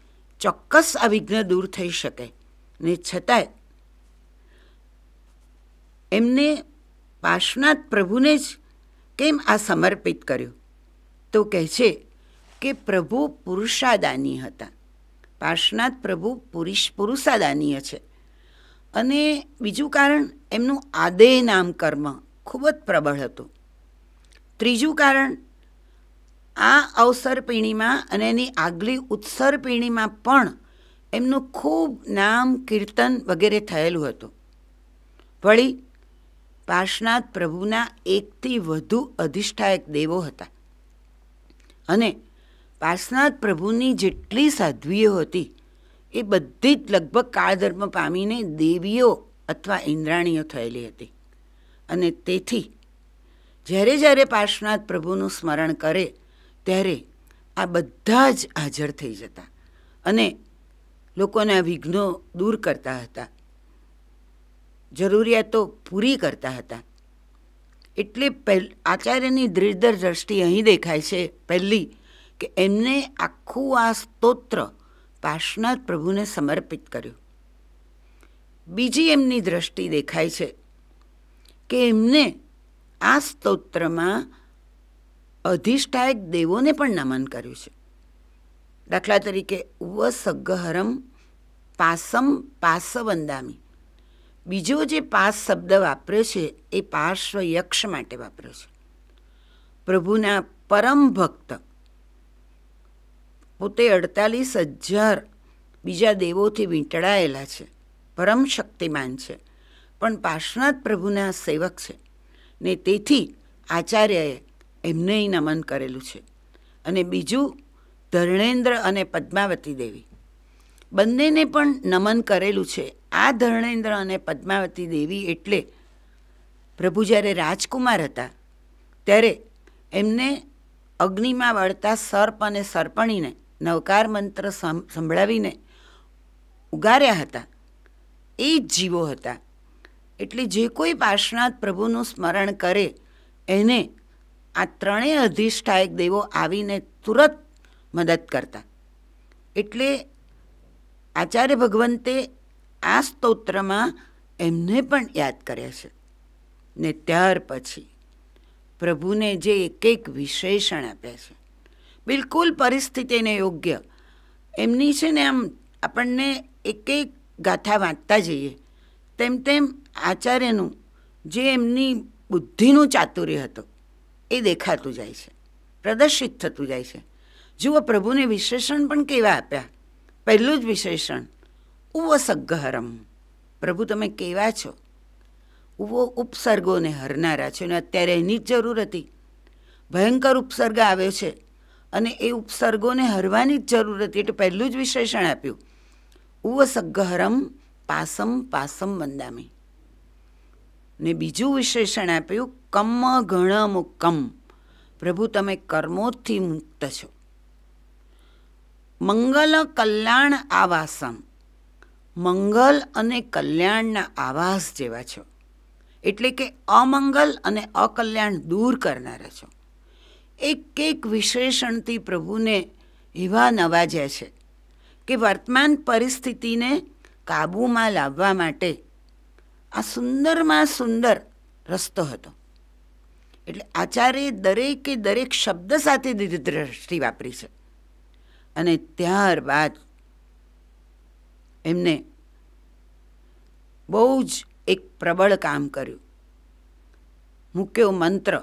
ચોક્કસ આ વિઘ્ન દૂર થઈ શકે. ને છતાંય, એમને પાર્શ્વનાથ પ્રભુને જ કેમ આ સમર્પિત કર્યું? તો કહે છે કે પ્રભુ પુરુષાદાની હતા. પાર્શનાથ પ્રભુ પુરુષ પુરુષાદાનીય છે. અને બીજું કારણ, એમનું આદેય નામ કર્મ ખૂબ જ પ્રબળ હતું. ત્રીજું કારણ, આ અવસર પીણીમાં અને એની આગલી ઉત્સર પીણીમાં પણ એમનું ખૂબ નામ કીર્તન વગેરે થયેલું હતું. વળી પાર્શનાથ પ્રભુના એકથી વધુ અધિષ્ઠાયક દેવો હતા. અને પાર્શનાથ પ્રભુની જેટલી સાધ્વીઓ હતી, એ બધી જ લગભગ કાળધર્મ પામીને દેવીઓ અથવા ઇન્દ્રાણીઓ થયેલી હતી. અને તેથી, જ્યારે જ્યારે પાર્શનાથ પ્રભુનું સ્મરણ કરે, ત્યારે આ બધા જ હાજર થઈ જતા અને લોકોના વિઘ્નો દૂર કરતા હતા. જરૂરિયાતો પૂરી કરતા હતા. એટલે પહેલ, આચાર્યની દ્રઢ દ્રષ્ટિ અહીં દેખાય છે, પહેલી કે એમને આખું આ સ્તોત્ર પાર્શનાથ પ્રભુને સમર્પિત કર્યું. બીજી એમની દ્રષ્ટિ દેખાય છે કે એમને આ સ્તોત્રમાં અધિષ્ઠાયક દેવોને પણ નમન કર્યું છે. દાખલા તરીકે ઉવ સગ્ગહરમ પાસમ પાસવંદામી. બીજો જે પાસ શબ્દ વાપર્યો છે એ પાર્શ્વ યક્ષ માટે વાપર્યો છે. પ્રભુના પરમ ભક્ત પોતે અડતાલીસ હજાર બીજા દેવોથી વીંટળાયેલા છે. પરમ શક્તિમાન છે. પણ પાર્શ્વનાથ પ્રભુના સેવક છે ને તેથી આચાર્યએ એમને નમન કરેલું છે. અને બીજું ધર્ણેન્દ્ર અને પદ્માવતી દેવી. બંનેને પણ નમન કરેલું છે. આ ધર્ણેન્દ્ર અને પદ્માવતી દેવી એટલે પ્રભુ જ્યારે રાજકુમાર હતા, ત્યારે એમને અગ્નિમાં વળતા સર્પ અને સર્પણીને નવકાર મંત્ર સંભળાવીને ઉગાર્યા હતા. એ જ જીવો હતા. એટલે જે કોઈ પાર્શ્વનાથ પ્રભુનું સ્મરણ કરે, એને આ ત્રણેય અધિષ્ઠાયક દેવો આવીને તુરત મદદ કરતા. એટલે આચાર્ય ભગવંતે આ સ્તોત્રમાં એમને પણ યાદ કર્યા છે. ને ત્યાર પછી પ્રભુને જે એક એક વિશેષણ આપ્યા છે. બિલકુલ પરિસ્થિતિને યોગ્ય. એમની છે ને આમ આપણને એક એક ગાથા વાંચતા જઈએ. તેમ તેમ આચાર્યનું જે એમની બુદ્ધિનું ચાતુર્ય હતું, એ દેખાતું જાય છે, પ્રદર્શિત થતું જાય છે. જુઓ પ્રભુને વિશેષણ પણ કેવા આપ્યા. પહેલું જ વિશેષણ, ઉવ સગ્ગહરમ પ્રભુ તમે કેવા છો? ઉવો ઉપસર્ગોને હરનારા છો અને અત્યારે એની જ જરૂર હતી. ભયંકર ઉપસર્ગ આવ્યો છે. અને એ ઉપસર્ગોને હરવાની જ જરૂર હતી એટલે પહેલું જ વિશેષણ આપ્યું. ઉવસગ્ગહરમ પાસમ પાસમ વંદામી. ને બીજું વિશેષણ આપ્યું, કમ્મ ગણ મુક્કમ પ્રભુ, તમે કર્મોથી મુક્ત છો. મંગલ કલ્યાણ આવાસમ. મંગલ અને કલ્યાણના આવાસ જેવા છો. એટલે કે અમંગલ અને અકલ્યાણ દૂર કરનારા છો. એક એક વિશેષણથી પ્રભુને એવા નવાજ્યા છે કે વર્તમાન પરિસ્થિતિને કાબૂમાં લાવવા માટે આ સુંદરમાં સુંદર રસ્તો હતો. એટલે આચાર્ય દરેકે દરેક શબ્દ સાથે દ્રષ્ટિ વાપરી છે. અને ત્યારબાદ એમને બહુ જ એક પ્રબળ કામ કર્યું. મૂક્યો મંત્ર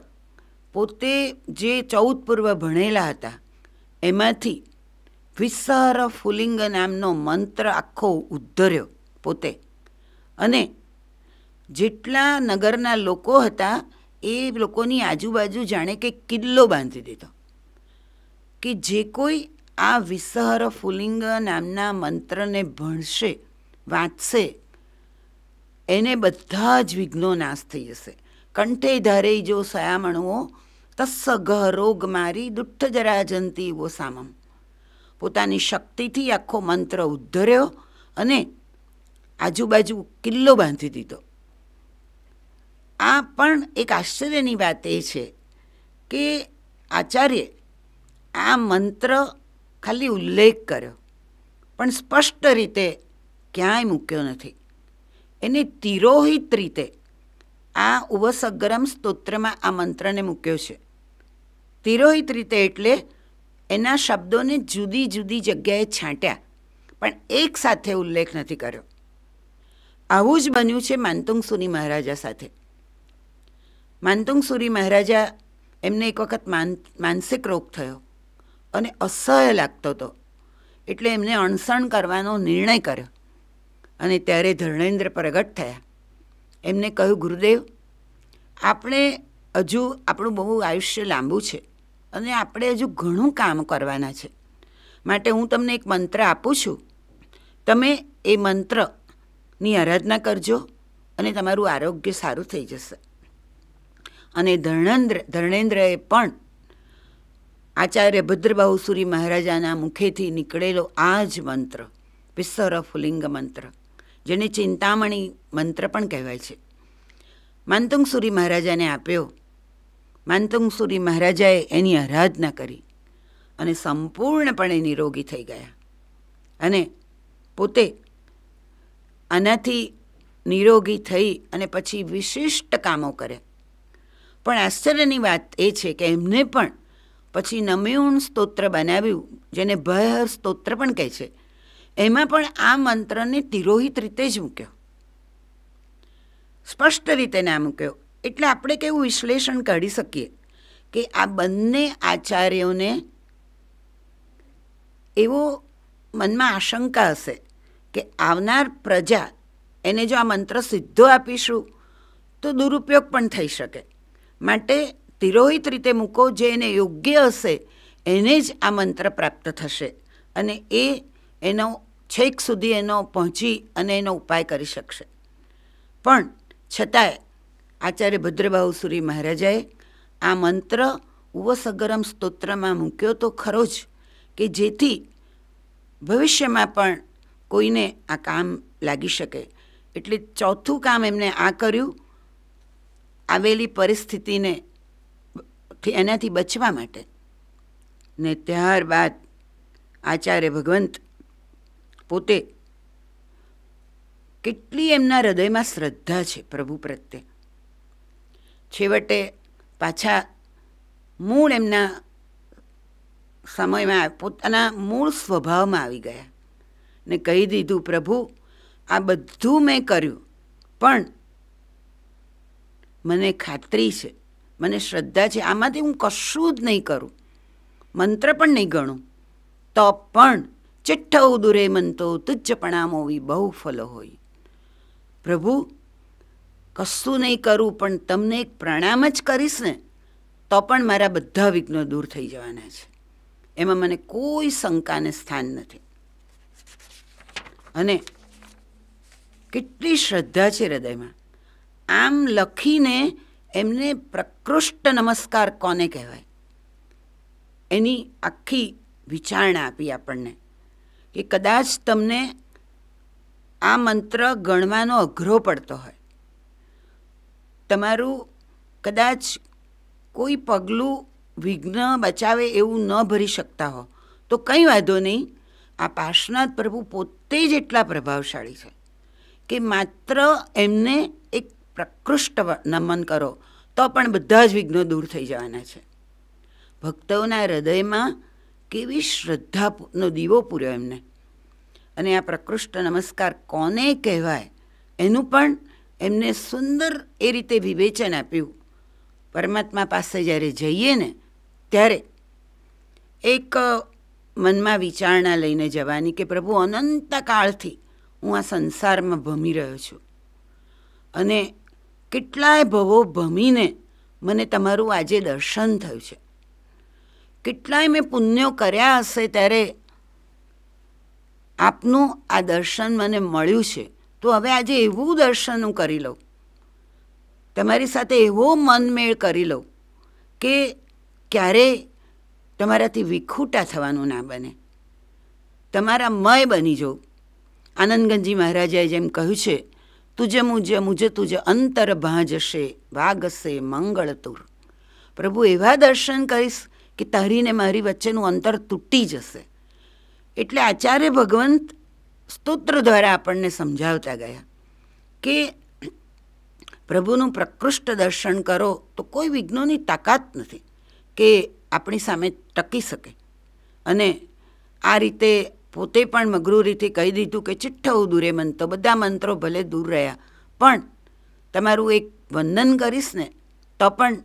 પોતે જે ચૌદ પૂર્વ ભણેલા હતા, એમાંથી વિસર ફુલિંગ નામનો મંત્ર આખો ઉદ્ધર્યો પોતે. અને જેટલા નગરના લોકો હતા, એ લોકોની આજુબાજુ જાણે કે કિલ્લો બાંધી દીધો. કે જે કોઈ આ વિસહર ફુલિંગ નામના મંત્રને ભણશે, વાંચશે, એને બધા જ વિઘ્નો નાશ થઈ જશે. કંઠે ધારે જો સયામણુઓ, તસ્સ ગહ રોગ મારી દુઠ્ઠ જરા જંતી વો સામમ. પોતાની શક્તિથી આખો મંત્ર ઉદ્ધર્યો અને આજુબાજુ કિલ્લો બાંધી દીધો. આ પણ એક આશ્ચર્યની વાત એ છે કે આચાર્ય આ મંત્ર ખાલી ઉલ્લેખ કર્યો, પણ સ્પષ્ટ રીતે ક્યાંય મૂક્યો નથી. એને તિરોહિત રીતે આ ઉવસગરમ સ્તોત્રમાં આ મંત્રને મૂક્યો છે. તિરોહિત રીતે એટલે એના શબ્દોને જુદી જુદી જગ્યાએ છાંટ્યા, પણ એક સાથે ઉલ્લેખ નથી કર્યો. આવું જ બન્યું છે માનતુંગ સુરી મહારાજા સાથે. માનતુંગ સુરી મહારાજા એમને એક વખત માન, માનસિક રોગ થયો અને અસહ્ય લાગતો હતો, એટલે એમને અણસણ કરવાનો નિર્ણય કર્યો અને ત્યારે ધર્ણેન્દ્ર પ્રગટ થયા. એમને કહ્યું, ગુરુદેવ, આપણે હજુ આપણું બહુ આયુષ્ય લાંબુ છે અને આપણે હજુ ઘણું કામ કરવાના છે. માટે હું તમને એક મંત્ર આપું છું. તમે એ મંત્રની આરાધના કરજો અને તમારું આરોગ્ય સારું થઈ જશે. અને ધર્ણેન્દ્ર, ધર્ણેન્દ્રએ પણ આચાર્ય ભદ્રબાહુસુરી મહારાજાના મુખેથી નીકળેલો આ જ મંત્ર વિસ્સર ફુલિંગ મંત્ર જેને ચિંતામણી મંત્ર પણ કહેવાય છે. માનતુંગ સુરી મહારાજાને આપ્યો. માનતુંગ સુરી મહારાજાએ એની આરાધના કરી અને સંપૂર્ણપણે નિરોગી થઈ ગયા. અને પોતે આનાથી નિરોગી થઈ અને પછી વિશિષ્ટ કામો કર્યા પણ આશ્ચર્યની વાત એ છે કે એમને પણ પછી નમ્યુણ સ્તોત્ર બનાવ્યું, જેને ભયહર સ્તોત્ર પણ કહે છે. એમાં પણ આ મંત્રને તિરોહિત રીતે જ મૂક્યો. સ્પષ્ટ રીતે ના મૂક્યો. એટલે આપણે કેવું વિશ્લેષણ કાઢી શકીએ કે આ બંને આચાર્યોને એવો મનમાં આશંકા હશે કે આવનાર પ્રજા એને જો આ મંત્ર સીધો આપીશું, તો દુરુપયોગ પણ થઈ શકે. માટે તિરોહિત રીતે મૂકો, જે એને યોગ્ય હશે, એને જ આ મંત્ર પ્રાપ્ત થશે. અને એ એનો છેક સુધી એનો પહોંચી અને એનો ઉપાય કરી શકશે. પણ છતાંય આચાર્ય ભદ્રબાહુ સુરી મહારાજાએ આ મંત્ર ઉવસગરમ સ્તોત્રમાં મૂક્યો તો ખરો જ કે જેથી ભવિષ્યમાં પણ કોઈને આ કામ લાગી શકે. એટલે ચોથું કામ એમને આ કર્યું, આવેલી પરિસ્થિતિને એનાથી બચવા માટે. ને ત્યારબાદ આચાર્ય ભગવંત પોતે. કેટલી એમના હૃદયમાં શ્રદ્ધા છે પ્રભુ પ્રત્યે. છેવટે પાછા મૂળ એમના સમયમાં પોતાના મૂળ સ્વભાવમાં આવી ગયા ને કહી દીધું, પ્રભુ, આ બધું મેં કર્યું, પણ મને ખાતરી છે, મને શ્રદ્ધા છે, આમાંથી હું કશું જ નહીં કરું, મંત્ર પણ નહીં ગણું, તો પણ ચિઠ્ઠ દુરે મનતો તુચ્છ પણામોવી બહુ ફલો હોય. પ્રભુ, કશું નહીં કરું, પણ તમને એક પ્રણામ જ કરીશ ને, તો પણ મારા બધા વિઘ્નો દૂર થઈ જવાના છે. એમાં મને કોઈ શંકાને સ્થાન નથી. અને કેટલી શ્રદ્ધા છે હૃદયમાં. આમ લખીને એમને પ્રકૃષ્ટ નમસ્કાર કોને કહેવાય? એની આખી વિચારણા આપી આપણને. કે કદાચ તમને આ મંત્ર ગણવાનો અઘરો પડતો હોય. તમારું કદાચ કોઈ પગલું વિઘ્ન બચાવે એવું ન ભરી શકતા હો, તો કંઈ વાંધો નહીં. આ પાર્શ્વનાથ પ્રભુ પોતે જ એટલા પ્રભાવશાળી છે કે માત્ર એમને એક પ્રકૃષ્ટ નમન કરો, તો પણ બધા જ વિઘ્નો દૂર થઈ જવાના છે. ભક્તોના હૃદયમાં કેવી શ્રદ્ધાનો દીવો પૂર્યો એમને. અને આ પ્રકૃષ્ટ નમસ્કાર કોને કહેવાય? એનું પણ એમને સુંદર એ રીતે વિવેચન આપ્યું. પરમાત્મા પાસે જ્યારે જઈએ ને, ત્યારે એક મનમાં વિચારણા લઈને જવાની કે પ્રભુ અનંત કાળથી હું આ સંસારમાં ભમી રહ્યો છું. અને કેટલાય ભવો ભમીને મને તમારું આજે દર્શન થયું છે. કેટલાય મેં પુણ્યો કર્યા હશે ત્યારે આપનું આ દર્શન મને મળ્યું છે. તો હવે આજે એવું દર્શન હું કરી લઉં. તમારી સાથે એવો મનમેળ કરી લઉં કે ક્યારેય તમારાથી વિખૂટા થવાનું ના બને. તમારા મય બની જવું આનંદગંજી મહારાજાએ જેમ કહ્યું છે, તુજે મુજે મુજે તુજે અંતર ભાંજશે, વાગશે મંગળતુર. પ્રભુ એવા દર્શન કરીશ કે તારીને મારી વચ્ચેનું અંતર તૂટી જશે. એટલે આચાર્ય ભગવંત સ્તોત્ર દ્વારા આપણને સમજાવતા ગયા કે પ્રભુનું પ્રકૃષ્ટ દર્શન કરો તો કોઈ વિઘ્નોની તાકાત નથી કે આપણી સામે ટકી શકે. અને આ રીતે પોતે પણ મગરૂરીથી કહી દીધું કે ચિઠ્ઠવું દૂરે મંતો બધા મંત્રો ભલે દૂર રહ્યા, પણ તમારું એક વંદન કરીશ ને તો પણ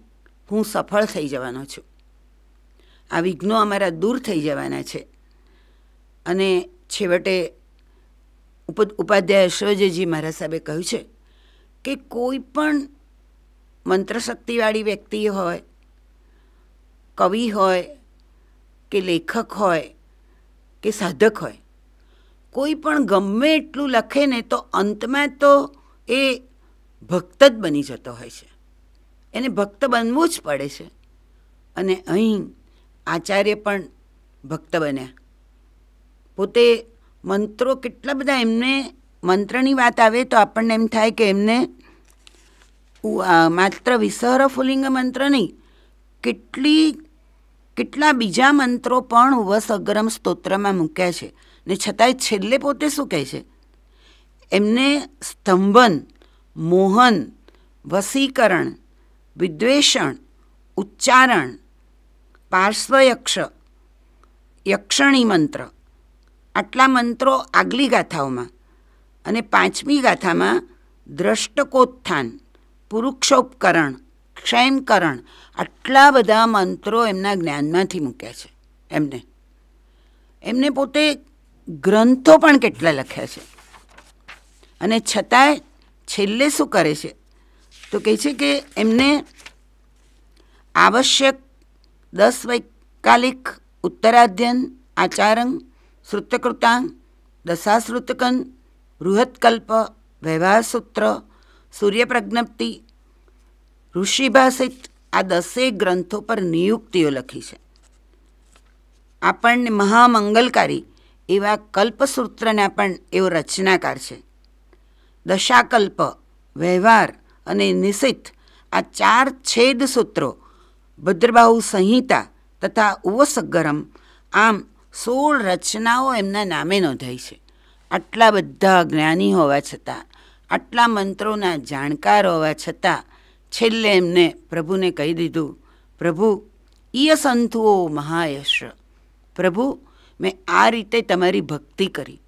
હું સફળ થઈ જવાનો છું. આ વિઘ્નો અમારા દૂર થઈ જવાના છે. અને છેવટે ઉપ ઉપાધ્યાય અશ્વજયજી મારા સાહેબે કહ્યું છે કે કોઈ પણ મંત્રશક્તિવાળી વ્યક્તિ હોય, કવિ હોય, કે લેખક હોય, કે સાધક હોય, કોઈ પણ ગમે એટલું લખે ને તો અંતમાં તો એ ભક્ત જ બની જતો હોય છે. એને ભક્ત બનવું જ પડે છે. અને અહીં આચાર્ય પણ ભક્ત બન્યા. પોતે મંત્રો કેટલા બધા, એમને મંત્રની વાત આવે તો આપણને એમ થાય કે એમને માત્ર વિસહર ફુલિંગ મંત્ર નહીં, કેટલી, કેટલા બીજા મંત્રો પણ વસઅગ્રમ સ્તોત્રમાં મૂક્યા છે. ને છતાંય છેલ્લે પોતે શું કહે છે? એમને સ્તંભન, મોહન, વસીકરણ, વિદ્વેષણ, ઉચ્ચારણ પાર્શ્વયક્ષ, યક્ષણી મંત્ર. આટલા મંત્રો આગલી ગાથાઓમાં અને પાંચમી ગાથામાં દ્રષ્ટકોત્થાન, પુરુક્ષોપકરણ ક્ષયમકરણ આટલા બધા મંત્રો એમના જ્ઞાનમાંથી મૂક્યા છે, એમને. એમને પોતે ગ્રંથો પણ કેટલા લખ્યા છે. અને છતાંય છેલ્લે શું કરે છે? તો કહે છે કે એમને આવશ્યક દસ વૈકાલિક ઉત્તરાધ્યન આચારંગ શ્રુતકૃતાંગ દશાશ્રુતકન બૃહત્કલ્પ વ્યવહારસૂત્ર સૂર્યપ્રજ્ઞપ્તિ ઋષિભાષિત આ દસેય ગ્રંથો પર નિયુક્તિઓ લખી છે. આપણને મહામંગલકારી એવા કલ્પસૂત્રના પણ એવો રચનાકાર છે. દશાકલ્પ, વ્યવહાર અને નિશિત આ ચાર છેદ સૂત્રો ભદ્રબાહુ સંહિતા તથા ઉવસગરમ આમ સોળ રચનાઓ એમના નામે નોંધાઈ છે. આટલા બધા જ્ઞાની હોવા છતાં, આટલા મંત્રોના જાણકાર હોવા છતાં છેલ્લે એમને પ્રભુને કહી દીધું, પ્રભુ ઈયસંતુઓ મહાયશ્ર મહાયશ. પ્રભુ, મેં આ રીતે તમારી ભક્તિ કરી.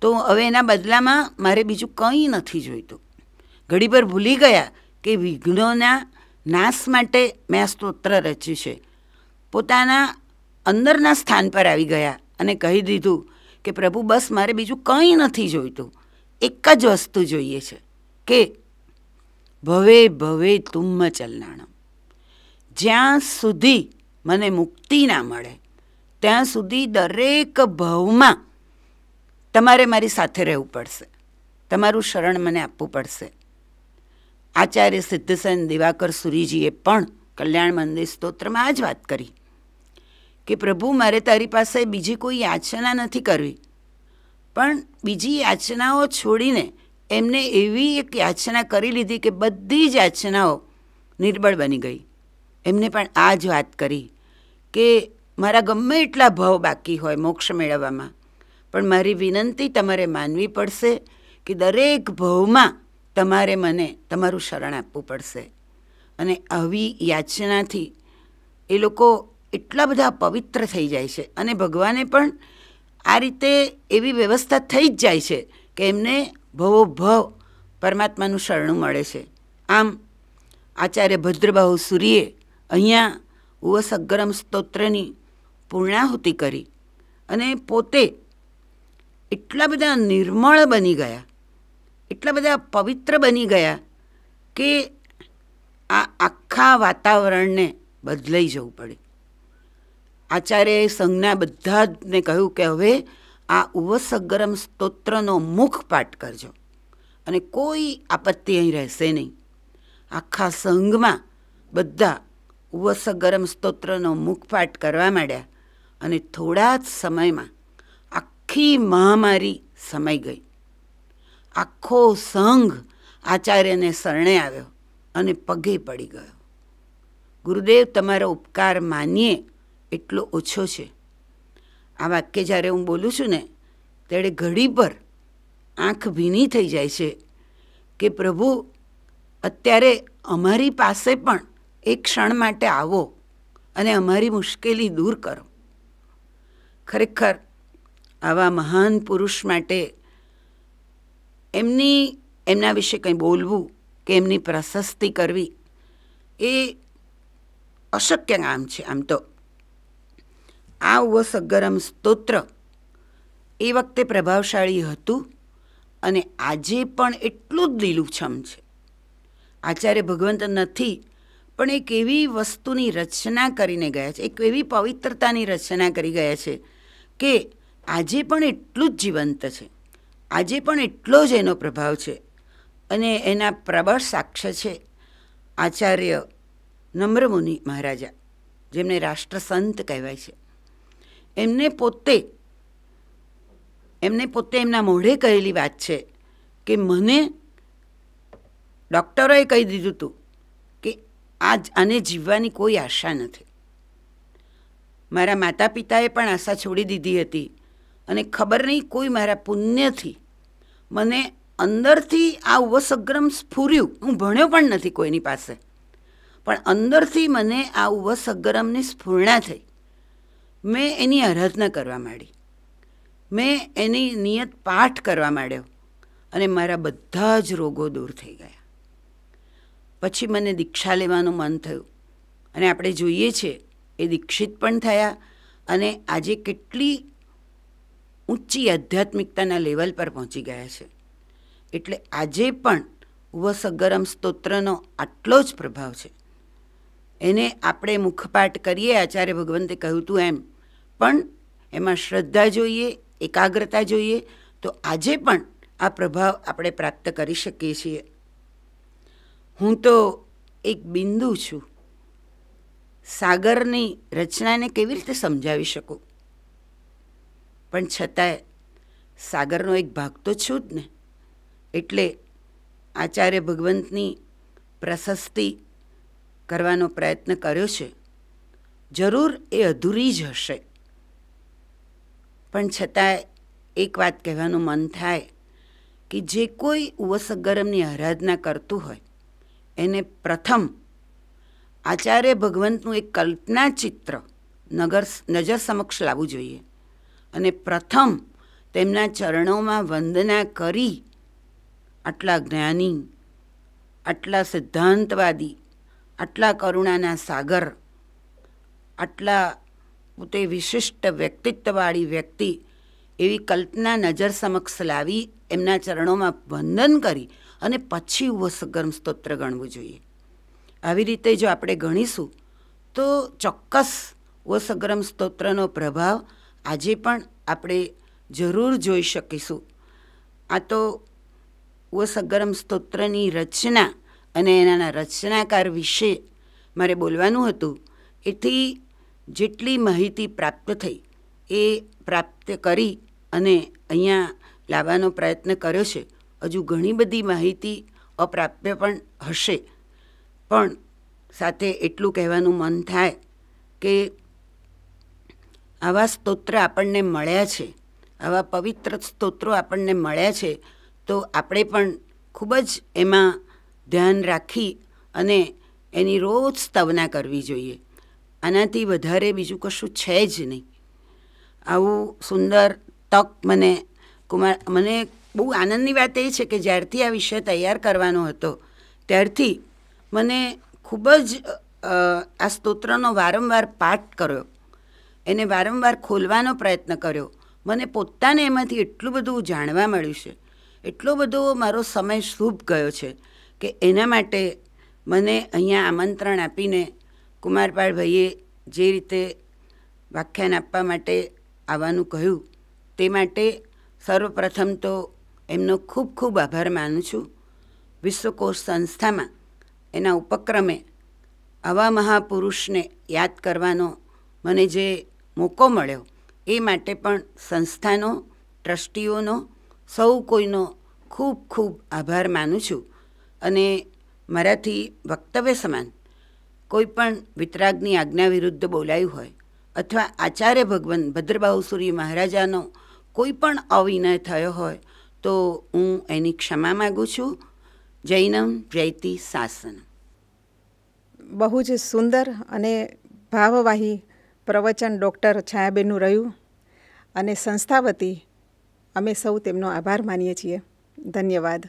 તો હવે એના બદલામાં મારે બીજું કંઈ નથી જોઈતું. ઘડીભર ભૂલી ગયા કે વિઘ્નોના નાશ માટે મેં આ સ્તોત્ર રચ્યું છે. પોતાના અંદરના સ્થાન પર આવી ગયા અને કહી દીધું કે, પ્રભુ, બસ મારે બીજું કંઈ નથી જોઈતું. એક જ વસ્તુ જોઈએ છે કે, ભવે ભવે તુમ્મ ચલનાણમ. જ્યાં સુધી મને મુક્તિ ના મળે, ત્યાં સુધી દરેક ભાવમાં તમારે મારી સાથે રહેવું પડશે. તમારું શરણ મને આપવું પડશે. આચાર્ય સિદ્ધસેન દિવાકર સુરીજીએ પણ કલ્યાણ મંદિર સ્તોત્રમાં આ જ વાત કરી કે પ્રભુ, મારે તારી પાસે બીજી કોઈ યાચના નથી કરવી. પણ બીજી યાચનાઓ છોડીને એમને એવી એક યાચના કરી લીધી કે બધી જ યાચનાઓ નિર્બળ બની ગઈ. એમને પણ આ જ વાત કરી કે મારા ગમે એટલા ભાવ બાકી હોય મોક્ષ મેળવવામાં, પણ મારી વિનંતી તમારે માનવી પડશે કે દરેક ભાવમાં તમારે મને તમારું શરણ આપવું પડશે. અને આવી યાચનાથી એ લોકો એટલા બધા પવિત્ર થઈ જાય છે. અને ભગવાને પણ આ રીતે એવી વ્યવસ્થા થઈ જ જાય છે કે એમને ભવો ભવ પરમાત્માનું શરણું મળે છે. આમ આચાર્ય ભદ્રબાહુ સૂરીએ અહીંયા ઉવસગ્રમ સ્તોત્રની પૂર્ણાહુતિ કરી અને પોતે એટલા બધા નિર્મળ બની ગયા એટલા બધા પવિત્ર બની ગયા કે આ આખા વાતાવરણને બદલાઈ જવું પડે. આચાર્યએ સંઘના બધા જને કહ્યું કે હવે આ ઉવસગરમ સ્તોત્રનો મુખ પાઠ કરજો અને કોઈ આપત્તિ અહીં રહેશે નહીં. આખા સંઘમાં બધા ઉવસગરમ સ્તોત્રનો મુખપાઠ કરવા માંડ્યા અને થોડા જ સમયમાં આખી મહામારી સમાઈ ગઈ. આખો સંઘ આચાર્યને શરણે આવ્યો અને પગે પડી ગયો. ગુરુદેવ, તમારો ઉપકાર માનીએ એટલો ઓછો છે. આ વાક્ય જ્યારે હું બોલું છું ને, ત્યારે ઘડી પર આંખ ભીની થઈ જાય છે કે, પ્રભુ, અત્યારે અમારી પાસે પણ એક ક્ષણ માટે આવો અને અમારી મુશ્કેલી દૂર કરો. ખરેખર, આવા મહાન પુરુષ માટે એમની, એમના વિશે કંઈ બોલવું કે એમની પ્રશસ્તિ કરવી, એ અશક્ય કામ છે આમ તો. આ ઉવસગરમ સ્તોત્ર એ વખતે પ્રભાવશાળી હતું અને આજે પણ એટલું જ લીલુંછમ છે. આચાર્ય ભગવંત નથી, પણ એક એવી વસ્તુની રચના કરીને ગયા છે, એક એવી પવિત્રતાની રચના કરી ગયા છે કે આજે પણ એટલું જ જીવંત છે. આજે પણ એટલો જ એનો પ્રભાવ છે અને એના પ્રબળ સાક્ષ્ય છે આચાર્ય નમ્રમુનિ મહારાજા, જેમને રાષ્ટ્રસંત કહેવાય છે. એમને પોતે એમને પોતે એમના મોઢે કહેલી વાત છે કે મને ડૉક્ટરોએ કહી દીધું હતું કે આ આને જીવવાની કોઈ આશા નથી. મારા માતા પિતાએ પણ આશા છોડી દીધી હતી અને ખબર નહીં કોઈ મારા પુણ્યથી મને અંદરથી આ ઉપસગ્રમ સ્ફૂર્યું. હું ભણ્યો પણ નથી કોઈની પાસે. પણ અંદરથી મને આ ઉપસગ્રમની સ્ફૂર્ણા થઈ. મેં એની આરાધના કરવા માંડી. મેં એની નિયત પાઠ કરવા માંડ્યો. અને મારા બધા જ રોગો દૂર થઈ ગયા. પછી મને દીક્ષા લેવાનું મન થયું. અને આપણે જોઈએ છીએ એ દીક્ષિત પણ થયા. અને આજે કેટલી ઊંચી આધ્યાત્મિકતાના લેવલ પર પહોંચી ગયા છે. એટલે આજે પણ ઉવસગરમ સ્તોત્રનો આટલો જ પ્રભાવ છે. એને આપણે મુખપાઠ કરીએ, આચાર્ય ભગવંતે કહ્યું હતું એમ. પણ એમાં શ્રદ્ધા જોઈએ, એકાગ્રતા જોઈએ, તો આજે પણ આ પ્રભાવ આપણે પ્રાપ્ત કરી શકીએ છીએ. હું તો એક બિંદુ છું. સાગરની રચનાને કેવી રીતે સમજાવી શકું? પણ છતાંય સાગરનો એક ભાગ તો છું જ ને. એટલે આચાર્ય ભગવંતની પ્રશસ્તિ કરવાનો પ્રયત્ન કર્યો છે. જરૂર એ અધૂરી જ હશે. પણ છતાંય એક વાત કહેવાનું મન થાય કે જે કોઈ ઉવસગરમની આરાધના કરતું હોય, એને પ્રથમ આચાર્ય ભગવંતનું એક કલ્પના ચિત્ર નગર, નજર સમક્ષ લાવવું જોઈએ. અને પ્રથમ તેમના ચરણોમાં વંદના કરી. આટલા જ્ઞાની, આટલા સિદ્ધાંતવાદી, આટલા કરુણાના સાગર, આટલા પોતે વિશિષ્ટ વ્યક્તિત્વવાળી વ્યક્તિ એવી કલ્પના નજર સમક્ષ લાવી એમના ચરણોમાં વંદન કરી અને પછી વસગર્મ સ્તોત્ર ગણવું જોઈએ. આવી રીતે જો આપણે ગણીશું, તો ચોક્કસ વસગરમ સ્તોત્રનો પ્રભાવ આજે પણ આપણે જરૂર જોઈ શકીશું. આ તો વસગરમ સ્તોત્રની રચના અને એના રચનાકાર વિશે મારે બોલવાનું હતું. એથી જેટલી માહિતી પ્રાપ્ત થઈ એ પ્રાપ્ત કરી અને અહીંયા લાવવાનો પ્રયત્ન કર્યો છે. હજુ ઘણી બધી માહિતી અપ્રાપ્ય પણ હશે. પણ સાથે એટલું કહેવાનું મન થાય કે આવા સ્તોત્ર આપણને મળ્યા છે, આવા પવિત્ર સ્તોત્રો આપણને મળ્યા છે, તો આપણે પણ ખૂબ જ એમાં ધ્યાન રાખી અને એની રોજ સ્તવના કરવી જોઈએ. આનાથી વધારે બીજું કશું છે જ નહીં. આવું સુંદર તક મને કુમાર, મને બહુ આનંદની વાત એ છે કે જ્યારથી આ વિષય તૈયાર કરવાનો હતો, ત્યારથી મને ખૂબ જ આ સ્તોત્રનો વારંવાર પાઠ કર્યો. એને વારંવાર ખોલવાનો પ્રયત્ન કર્યો. મને પોતાને એમાંથી એટલું બધું જાણવા મળ્યું છે. એટલો બધો મારો સમય શુભ ગયો છે કે એના માટે મને અહીંયા આમંત્રણ આપીને કુમારપાળ ભાઈએ જે રીતે વ્યાખ્યાન આપવા માટે આવવાનું કહ્યું તે માટે સર્વપ્રથમ તો એમનો ખૂબ ખૂબ આભાર માનું છું. વિશ્વકોશ સંસ્થામાં એના ઉપક્રમે આવા મહાપુરુષને યાદ કરવાનો મને જે મોકો મળ્યો. એ માટે પણ સંસ્થાનો, ટ્રસ્ટીઓનો, સૌ કોઈનો ખૂબ ખૂબ આભાર માનું છું. અને મારાથી વક્તવ્ય સમાન. કોઈ પણ વિતરાગની આજ્ઞા વિરુદ્ધ બોલાયું હોય અથવા આચાર્ય ભગવાન ભદ્રબાહુ સૂર્ય મહારાજાનો કોઈ પણ અવિનય થયો હોય તો હું એની ક્ષમા માગું છું. જૈનમ જયતી શાસન બહુ જ સુંદર અને ભાવવાહી પ્રવચન ડૉક્ટર છાયાબેનનું રહ્યું અને સંસ્થા વતી અમે સૌ તેમનો આભાર માનીએ છીએ. ધન્યવાદ.